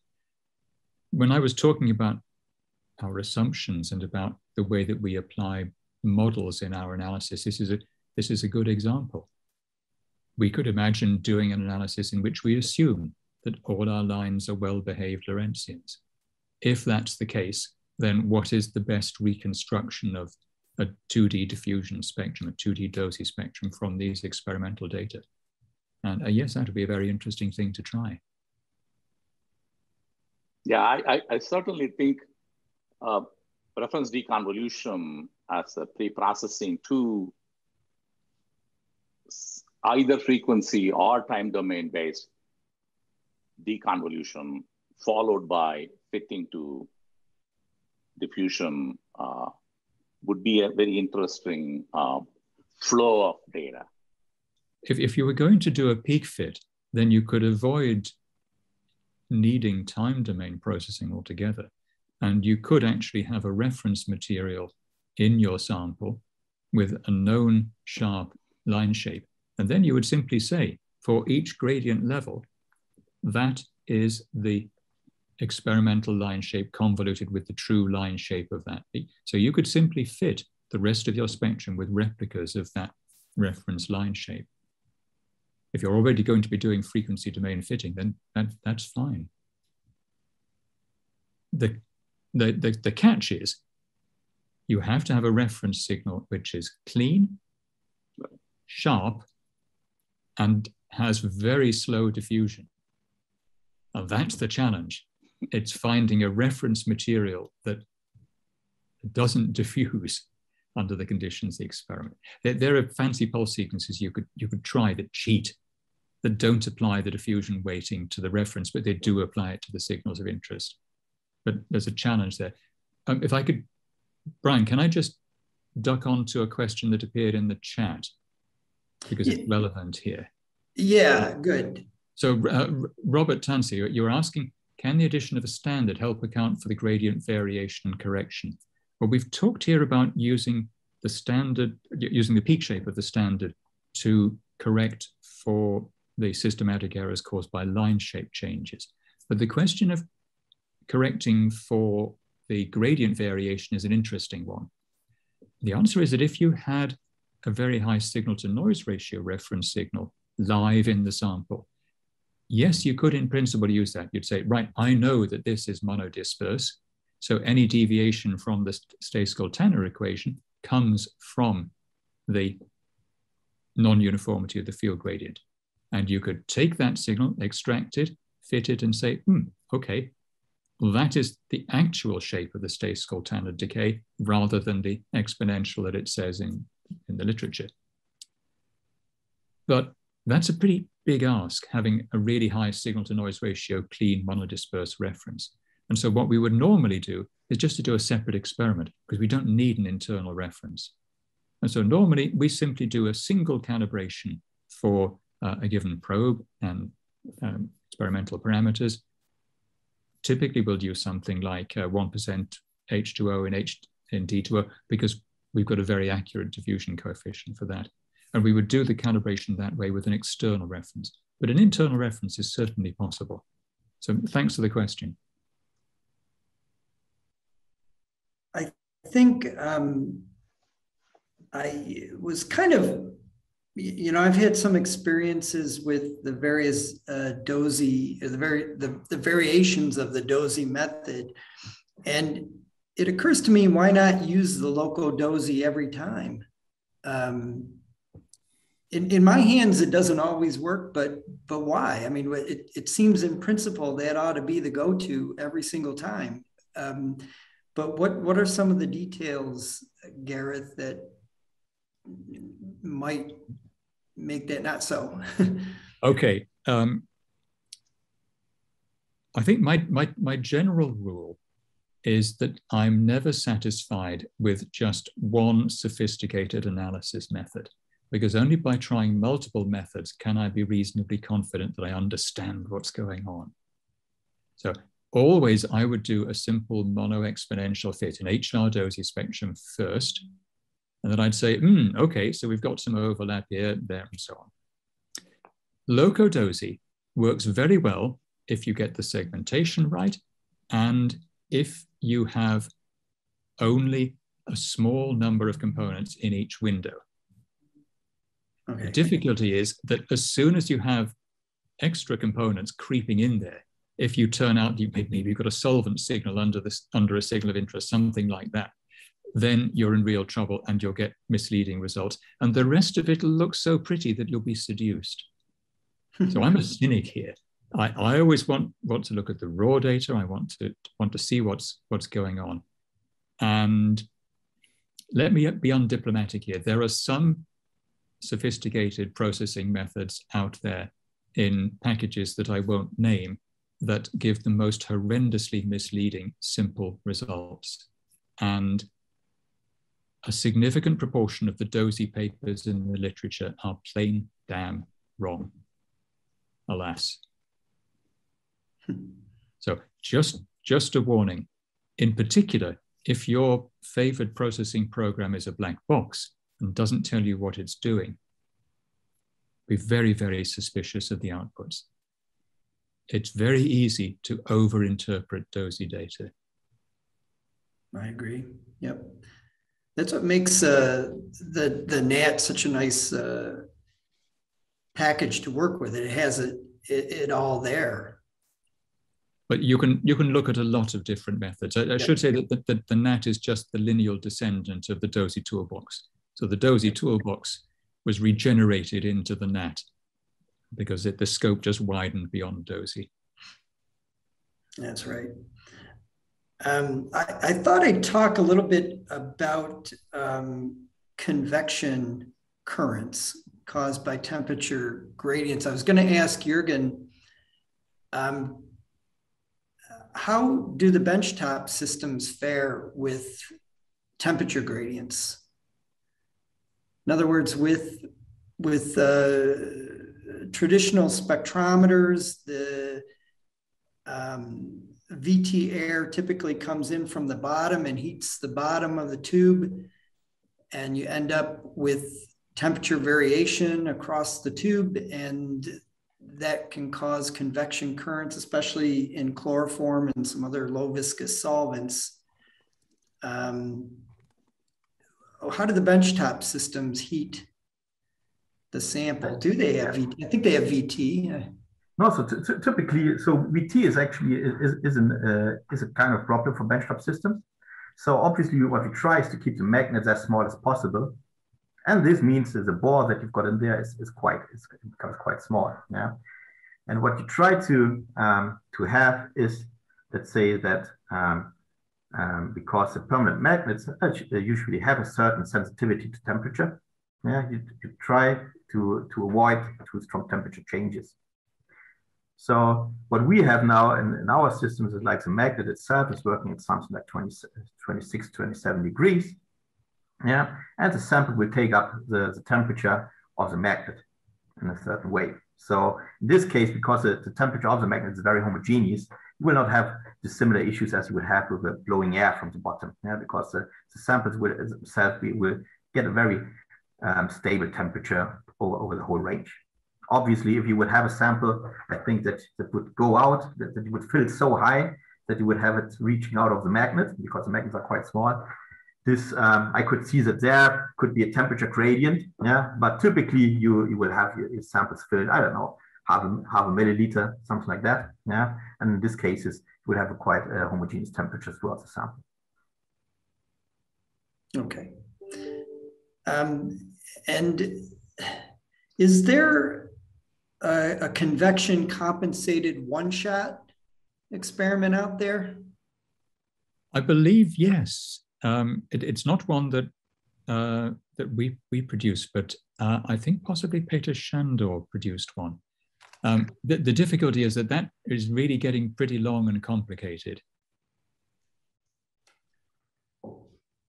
When I was talking about our assumptions and about the way that we apply models in our analysis, this is a this is a good example. We could imagine doing an analysis in which we assume that all our lines are well-behaved Lorentzians. If that's the case, then what is the best reconstruction of a 2D diffusion spectrum, a 2D DOSY spectrum from these experimental data? And uh, yes, that would be a very interesting thing to try. Yeah, I, I, I certainly think uh, reference deconvolution as a pre-processing to either frequency or time domain based deconvolution followed by fitting to diffusion uh, would be a very interesting uh, flow of data. If, if you were going to do a peak fit, then you could avoid needing time domain processing altogether. And you could actually have a reference material in your sample with a known sharp line shape. And then you would simply say, for each gradient level, that is the experimental line shape convoluted with the true line shape of that. So you could simply fit the rest of your spectrum with replicas of that reference line shape. If you're already going to be doing frequency domain fitting, then that, that's fine. The, the, the, the catch is you have to have a reference signal which is clean, sharp, and has very slow diffusion. And that's the challenge. It's finding a reference material that doesn't diffuse under the conditions of the experiment. There, there, are fancy pulse sequences you could, you could try that cheat, that don't apply the diffusion weighting to the reference, but they do apply it to the signals of interest. But there's a challenge there. Um, if I could, Brian, can I just duck onto a question that appeared in the chat because it's relevant here? Yeah, good. So uh, Robert Tansey, you were asking, can the addition of a standard help account for the gradient variation and correction? Well, we've talked here about using the standard, using the peak shape of the standard to correct for the systematic errors caused by line shape changes. But the question of correcting for the gradient variation is an interesting one. The answer is that if you had a very high signal to noise ratio reference signal live in the sample, yes, you could in principle use that. You'd say, right, I know that this is monodisperse. So any deviation from the Stejskal-Tanner equation comes from the non-uniformity of the field gradient. And you could take that signal, extract it, fit it, and say, hmm, okay, well, that is the actual shape of the Stejskal-Tanner decay rather than the exponential that it says in, in the literature. But that's a pretty big ask, having a really high signal to noise ratio, clean monodisperse reference. And so what we would normally do is just to do a separate experiment because we don't need an internal reference. And so normally we simply do a single calibration for uh, a given probe and um, experimental parameters. Typically we'll use something like 1% uh, H2O in, H in D2O because we've got a very accurate diffusion coefficient for that. And we would do the calibration that way with an external reference. But an internal reference is certainly possible. So thanks for the question. I think um, I was kind of, you know, I've had some experiences with the various uh, DOSY, the, very, the, the variations of the DOSY method. And it occurs to me, why not use the local DOSY every time? Um, in, in my hands it doesn't always work but but why i mean it, it seems in principle that ought to be the go-to every single time um, but what what are some of the details gareth that might make that not so. [laughs] okay. Um, I think my, my, my general rule is that I'm never satisfied with just one sophisticated analysis method, because only by trying multiple methods can I be reasonably confident that I understand what's going on. So always I would do a simple mono exponential fit in HR DOSY spectrum first. And then I'd say, hmm, okay, so we've got some overlap here, there, and so on. LOCODOSY works very well if you get the segmentation right and if you have only a small number of components in each window. Okay. The difficulty is that as soon as you have extra components creeping in there, if you turn out you maybe you've got a solvent signal under this under a signal of interest, something like that, then you're in real trouble and you'll get misleading results. And the rest of it will look so pretty that you'll be seduced. [laughs] so I'm a cynic here. I, I always want, want to look at the raw data. I want to want to see what's what's going on. And let me be undiplomatic here. There are some sophisticated processing methods out there in packages that I won't name that give the most horrendously misleading simple results. And a significant proportion of the DOSY papers in the literature are plain damn wrong, alas. So just, just a warning. In particular, if your favored processing program is a black box and doesn't tell you what it's doing, be very, very suspicious of the outputs. It's very easy to overinterpret DOSY data. I agree. Yep. That's what makes uh, the the GNAT such a nice uh, package to work with. It has it, it, it all there but you can you can look at a lot of different methods. I, I should say that the, the, the, GNAT is just the lineal descendant of the DOSY toolbox. So the DOSY toolbox was regenerated into the GNAT because it, the scope just widened beyond DOSY. That's right. Um, I, I, thought I'd talk a little bit about um, convection currents caused by temperature gradients. I was going to ask Jürgen, um, how do the benchtop systems fare with temperature gradients? In other words, with with uh, traditional spectrometers, the um, VT air typically comes in from the bottom and heats the bottom of the tube, and you end up with temperature variation across the tube, and that can cause convection currents, especially in chloroform and some other low viscous solvents. Um, how do the benchtop systems heat the sample? Do they have VT? I think they have VT. No, so typically, so VT is actually is, is, an, uh, is a kind of problem for benchtop systems. So obviously, what we try is to keep the magnets as small as possible and this means that the bore that you've got in there is, is quite, is, becomes quite small. Yeah. And what you try to, um, to have is, let's say that um, um, because the permanent magnets usually have a certain sensitivity to temperature, yeah, you, you try to, to avoid too strong temperature changes. So what we have now in, in, our systems is like the magnet itself is working at something like 20, 26, 27 degrees. Yeah, and the sample will take up the, the temperature of the magnet in a certain way. So in this case, because the, the temperature of the magnet is very homogeneous, you will not have the similar issues as you would have with the blowing air from the bottom, yeah, because the, the samples will itself will get a very um, stable temperature over, over the whole range. Obviously, if you would have a sample, I think that, that would go out, that, that would fill so high that you would have it reaching out of the magnet because the magnets are quite small, this um, I could see that there could be a temperature gradient, yeah. But typically you you will have your, your samples filled. I don't know half a, half a milliliter, something like that, yeah. And in this cases, you would have a quite uh, homogeneous temperature throughout the sample. Okay. Um, and is there a, a convection compensated one shot experiment out there? I believe yes. Um, it, it's not one that uh, that we we produce, but uh, I think possibly Péter Sándor produced one. Um, the, the difficulty is that that is really getting pretty long and complicated.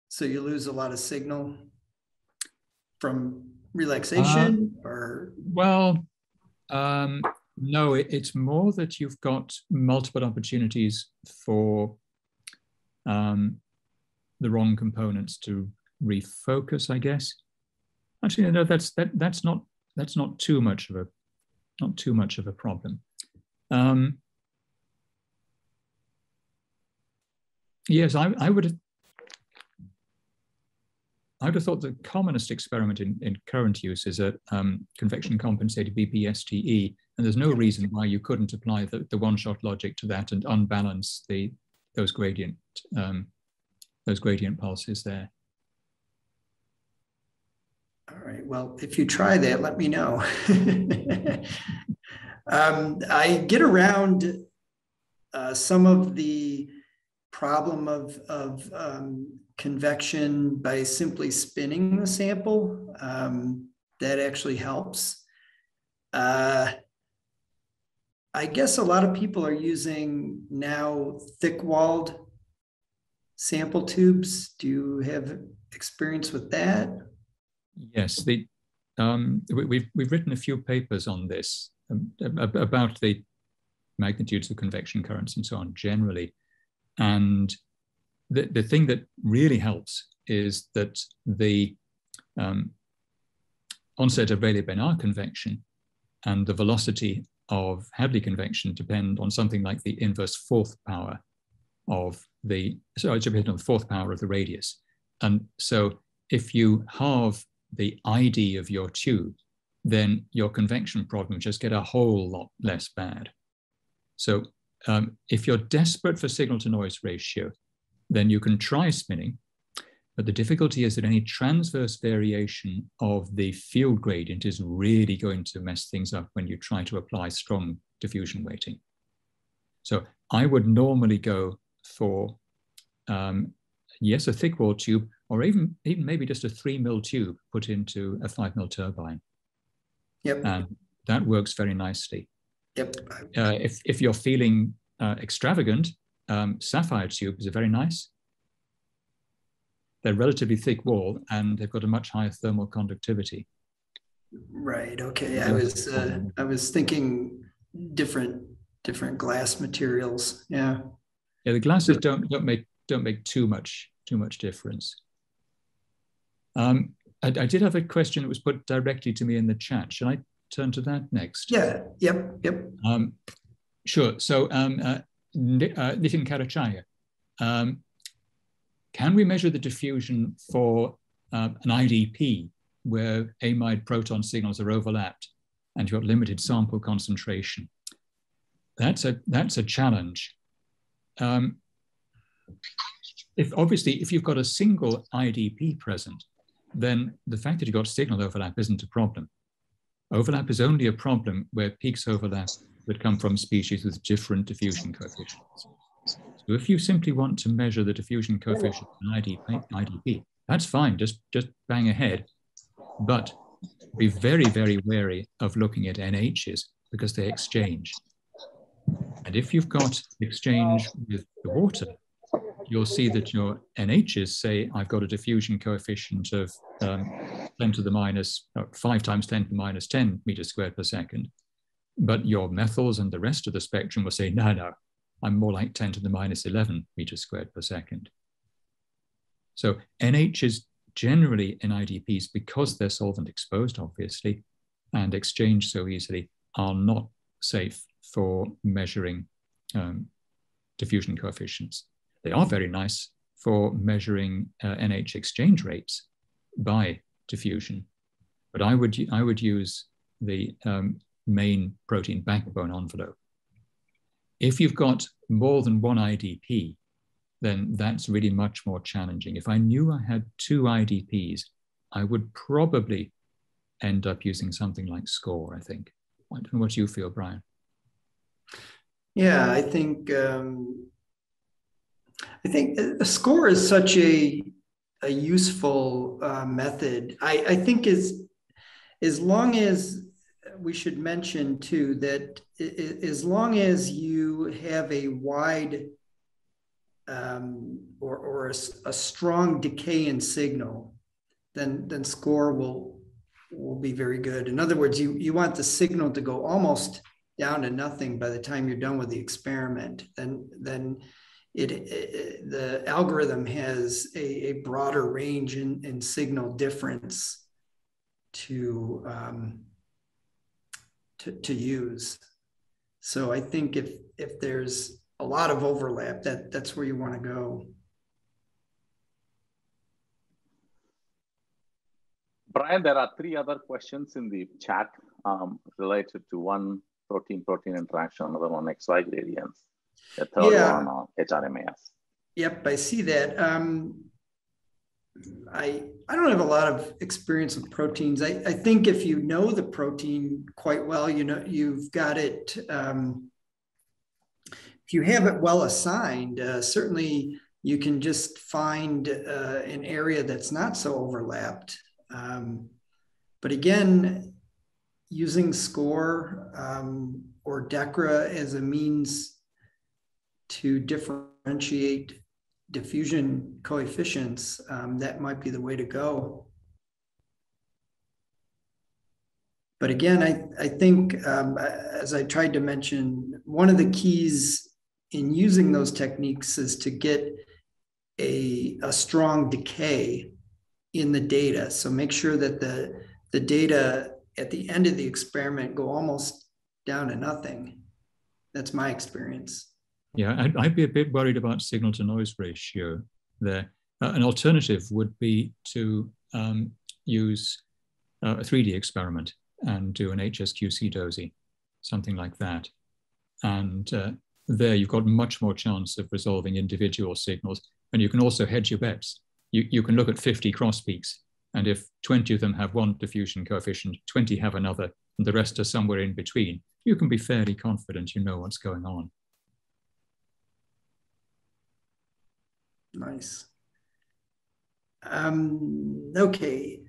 So you lose a lot of signal from relaxation uh, or? Well, um, no, it, it's more that you've got multiple opportunities for um, the wrong components to refocus, I guess. Actually, no, that's that that's not that's not too much of a not too much of a problem. Um, yes, I, I would have, I would have thought the commonest experiment in, in current use is a um, convection compensated BPSTE, and there's no reason why you couldn't apply the, the one-shot logic to that and unbalance the those gradient um, those gradient pulses there. All right. Well, if you try that, let me know. [laughs] um, I get around uh, some of the problem of, of um, convection by simply spinning the sample. Um, that actually helps. Uh, I guess a lot of people are using now thick walled sample tubes. Do you have experience with that? Yes, the, um, we, we've, we've written a few papers on this um, about the magnitudes of convection currents and so on generally. And the, the thing that really helps is that the um, onset of Rayleigh-Benard convection and the velocity of Hadley convection depend on something like the inverse fourth power of the, so it depends on the fourth power of the radius. And so if you halve the ID of your tube, then your convection problems just get a whole lot less bad. So um, if you're desperate for signal to noise ratio, then you can try spinning, but the difficulty is that any transverse variation of the field gradient is really going to mess things up when you try to apply strong diffusion weighting. So I would normally go for, um, yes, a thick wall tube, or even, even maybe just a three mil tube put into a five mil turbine. Yep. And that works very nicely. Yep. Uh, if, if you're feeling uh, extravagant, um, sapphire tubes are very nice. They're relatively thick wall and they've got a much higher thermal conductivity. Right. Okay. I was uh, I was thinking different different glass materials. Yeah. Yeah. The glasses don't don't make don't make too much too much difference. Um, I, I, did have a question that was put directly to me in the chat. Shall I turn to that next? Yeah, yep, yep. Um, sure. So, um, uh, uh, Nitin Karachaya, um, can we measure the diffusion for uh, an IDP where amide proton signals are overlapped and you've got limited sample concentration? That's a, that's a challenge. Um, if obviously, if you've got a single IDP present, then the fact that you've got signal overlap isn't a problem. Overlap is only a problem where peaks overlap would come from species with different diffusion coefficients. So if you simply want to measure the diffusion coefficient in IDP, IDP, that's fine, just, just bang ahead. But be very, very wary of looking at NHs because they exchange. And if you've got exchange with the water, you'll see that your NHs say, I've got a diffusion coefficient of um, 10 to the minus, uh, 5 times 10 to the minus 10 meters squared per second. But your methyls and the rest of the spectrum will say, no, no, I'm more like 10 to the minus 11 meters squared per second. So NHs generally in IDPs, because they're solvent exposed, obviously, and exchange so easily, are not safe for measuring um, diffusion coefficients. They are very nice for measuring uh, NH exchange rates by diffusion, but I would, I would use the um, main protein backbone envelope. If you've got more than one IDP, then that's really much more challenging. If I knew I had two IDPs, I would probably end up using something like SCORE, I think. I don't know what you feel, Brian. Yeah, I think um, I think a score is such a a useful uh, method. I, I think is as long as we should mention too that as long as you have a wide um, or, or a, a, strong decay in signal, then then score will will be very good. In other words, you you want the signal to go almost down to nothing by the time you're done with the experiment. Then then it, it the algorithm has a, a broader range in, in signal difference to um, to, to use. So I think if if there's a lot of overlap, that that's where you want to go. Brian, there are three other questions in the chat um, related to one protein-protein interaction, another one XY gradients, the third yeah. one on HRMAS. Yep, I see that. Um, I I don't have a lot of experience with proteins. I, I think if you know the protein quite well, you know you've got it. Um, if you have it well assigned, uh, certainly you can just find uh, an area that's not so overlapped. Um, but again, using SCORE um, or DECRA as a means to differentiate diffusion coefficients, um, that might be the way to go. But again, I, I think, um, as I tried to mention, one of the keys in using those techniques is to get a, a strong decay in the data. So make sure that the, the data at the end of the experiment go almost down to nothing. That's my experience. Yeah, I'd, I'd, be a bit worried about signal to noise ratio there. Uh, an alternative would be to um, use uh, a 3D experiment and do an HSQC DOSY, something like that. And uh, there you've got much more chance of resolving individual signals. And you can also hedge your bets. You, you can look at 50 cross peaks. And if 20 of them have one diffusion coefficient, 20 have another, and the rest are somewhere in between, you can be fairly confident you know what's going on. Nice. Um, okay.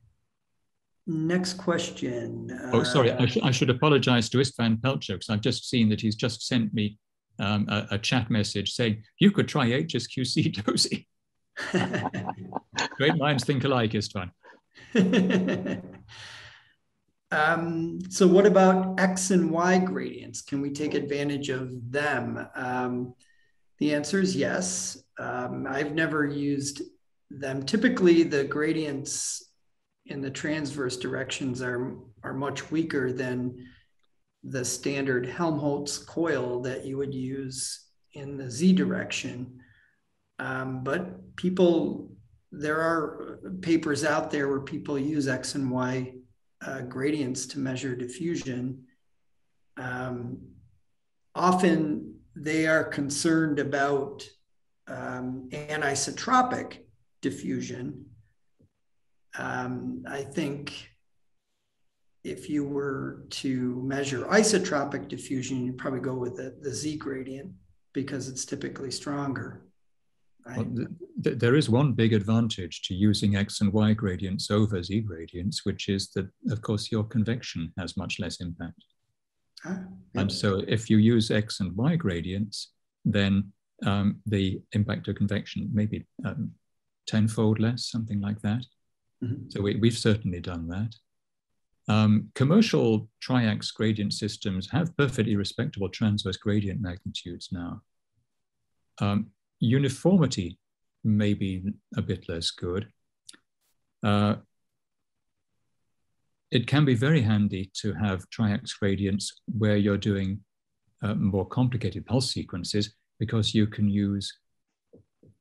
Next question. Oh, sorry. I, uh, sh I should apologize to Istvan Pelczer because I've just seen that he's just sent me um, a, a, chat message saying, you could try HSQC DOSY. [laughs] Great minds think alike, Istvan. [laughs] um, so what about X and Y gradients? Can we take advantage of them? Um, the answer is yes. Um, I've never used them. Typically, the gradients in the transverse directions are, are much weaker than the standard Helmholtz coil that you would use in the Z direction. Um, but people, there are papers out there where people use X and Y uh, gradients to measure diffusion. Um, often they are concerned about um, anisotropic diffusion. Um, I think if you were to measure isotropic diffusion, you'd probably go with the, the Z gradient because it's typically stronger. Right? Well, th th there is one big advantage to using X and Y gradients over Z gradients, which is that, of course, your convection has much less impact. Ah, and so if you use X and Y gradients, then um, the impact of convection maybe um, tenfold less, something like that. Mm -hmm. So we, have certainly done that. Um, commercial triax gradient systems have perfectly respectable transverse gradient magnitudes now. Um, uniformity may be a bit less good. Uh, it can be very handy to have triax gradients where you're doing uh, more complicated pulse sequences because you can use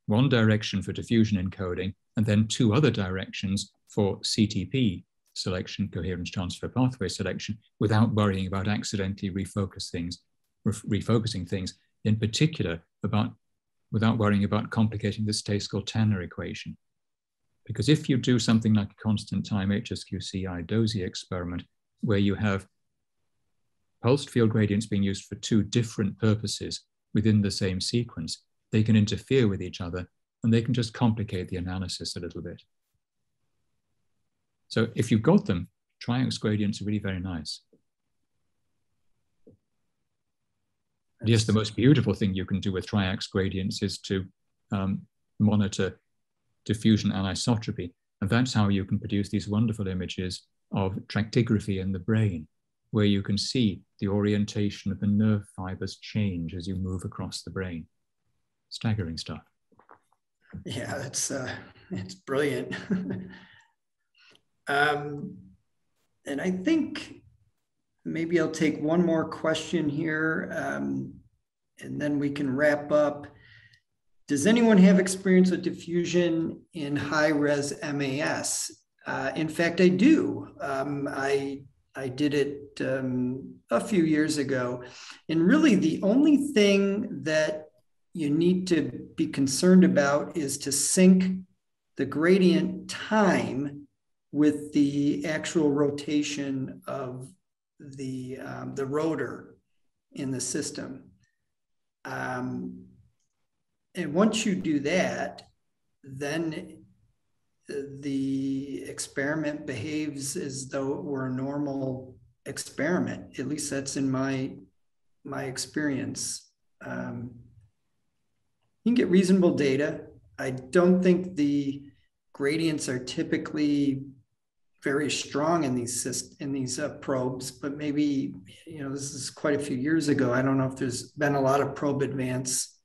one direction for diffusion encoding and then two other directions for CTP selection, coherence transfer pathway selection, without worrying about accidentally refocus things, refocusing things, in particular about without worrying about complicating the Stejskal-Tanner equation. Because if you do something like a constant time HSQC iDOSY experiment, where you have pulsed field gradients being used for two different purposes within the same sequence, they can interfere with each other and they can just complicate the analysis a little bit. So if you've got them, Triax gradients are really very nice. Yes, the most beautiful thing you can do with Triax gradients is to um, monitor diffusion anisotropy. And that's how you can produce these wonderful images of tractography in the brain, where you can see the orientation of the nerve fibers change as you move across the brain. Staggering stuff. Yeah, it's uh, it's brilliant. [laughs] um, and I think maybe I'll take one more question here, um, and then we can wrap up. Does anyone have experience with diffusion in high res MAS? Uh, in fact, I do. Um, I I did it um, a few years ago, and really the only thing that you need to be concerned about is to sync the gradient time with the actual rotation of the, um, the rotor in the system. Um, and once you do that, then the experiment behaves as though it were a normal experiment. At least that's in my my experience. Um, you can get reasonable data. I don't think the gradients are typically very strong in these in these uh, probes, but maybe you know this is quite a few years ago. I don't know if there's been a lot of probe advance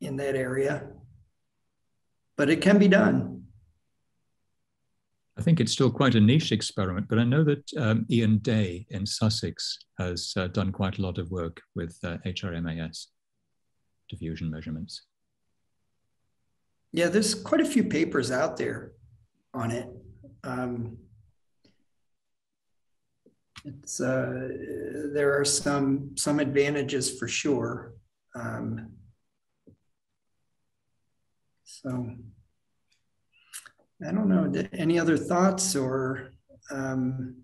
in that area, but it can be done. I think it's still quite a niche experiment, but I know that um, Iain Day in Sussex has uh, done quite a lot of work with uh, HRMAS diffusion measurements. Yeah, there's quite a few papers out there on it. Um, it's uh, there are some some advantages for sure. Um, so I don't know. Any other thoughts or? Um...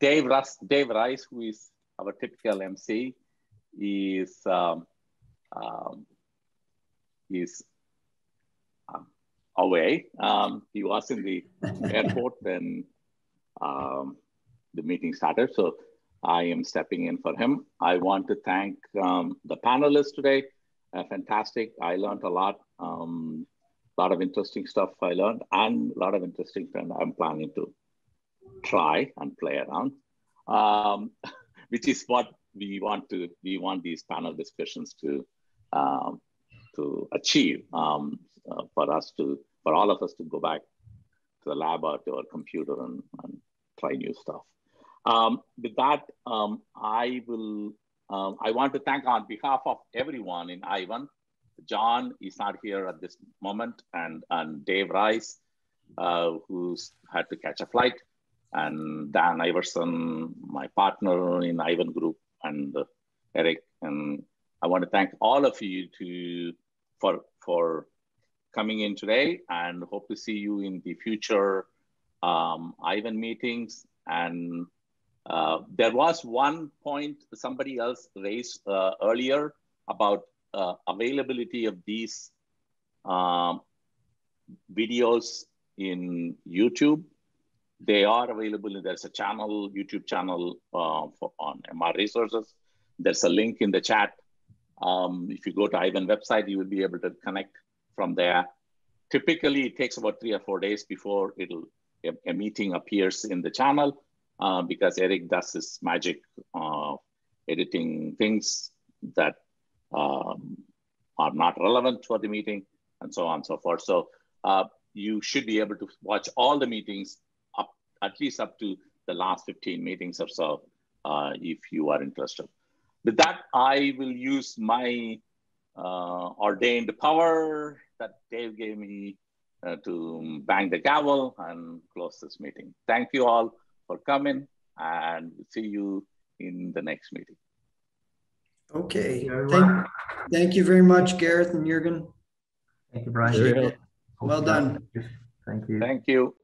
Dave Russ, Dave Rice, who is our typical MC, is um, um, is away. Um, he was in the airport when um, the meeting started. So I am stepping in for him. I want to thank um, the panelists today. Uh, fantastic. I learned a lot. A um, lot of interesting stuff I learned and a lot of interesting things I'm planning to try and play around, um, [laughs] which is what we want to, we want these panel discussions to, um, to achieve uh, for us to for all of us to go back to the lab or to our computer and, and try new stuff. Um, with that, um, I will, um, I want to thank on behalf of everyone in IVAN. John is not here at this moment and, and Dave Rice, uh, who's had to catch a flight and Dan Iverson, my partner in IVAN Group and uh, Eric. And I want to thank all of you to, for, for coming in today and hope to see you in the future um, IVAN meetings. And uh, there was one point somebody else raised uh, earlier about uh, availability of these um, videos in YouTube. They are available. There's a channel, YouTube channel uh, for, on MR resources. There's a link in the chat. Um, if you go to IVAN website, you will be able to connect from there. Typically, it takes about three or four days before it'll a, a meeting appears in the channel uh, because Eric does his magic uh, editing things that um, are not relevant for the meeting and so on and so forth. So uh, you should be able to watch all the meetings up at least up to the last 15 meetings or so uh, if you are interested. With that, I will use my uh, ordained power that Dave gave me uh, to bang the gavel and close this meeting. Thank you all for coming and see you in the next meeting. Okay. Thank, thank you very much, Gareth and Jürgen. Thank you, Brian. Well done. Thank you. Thank you.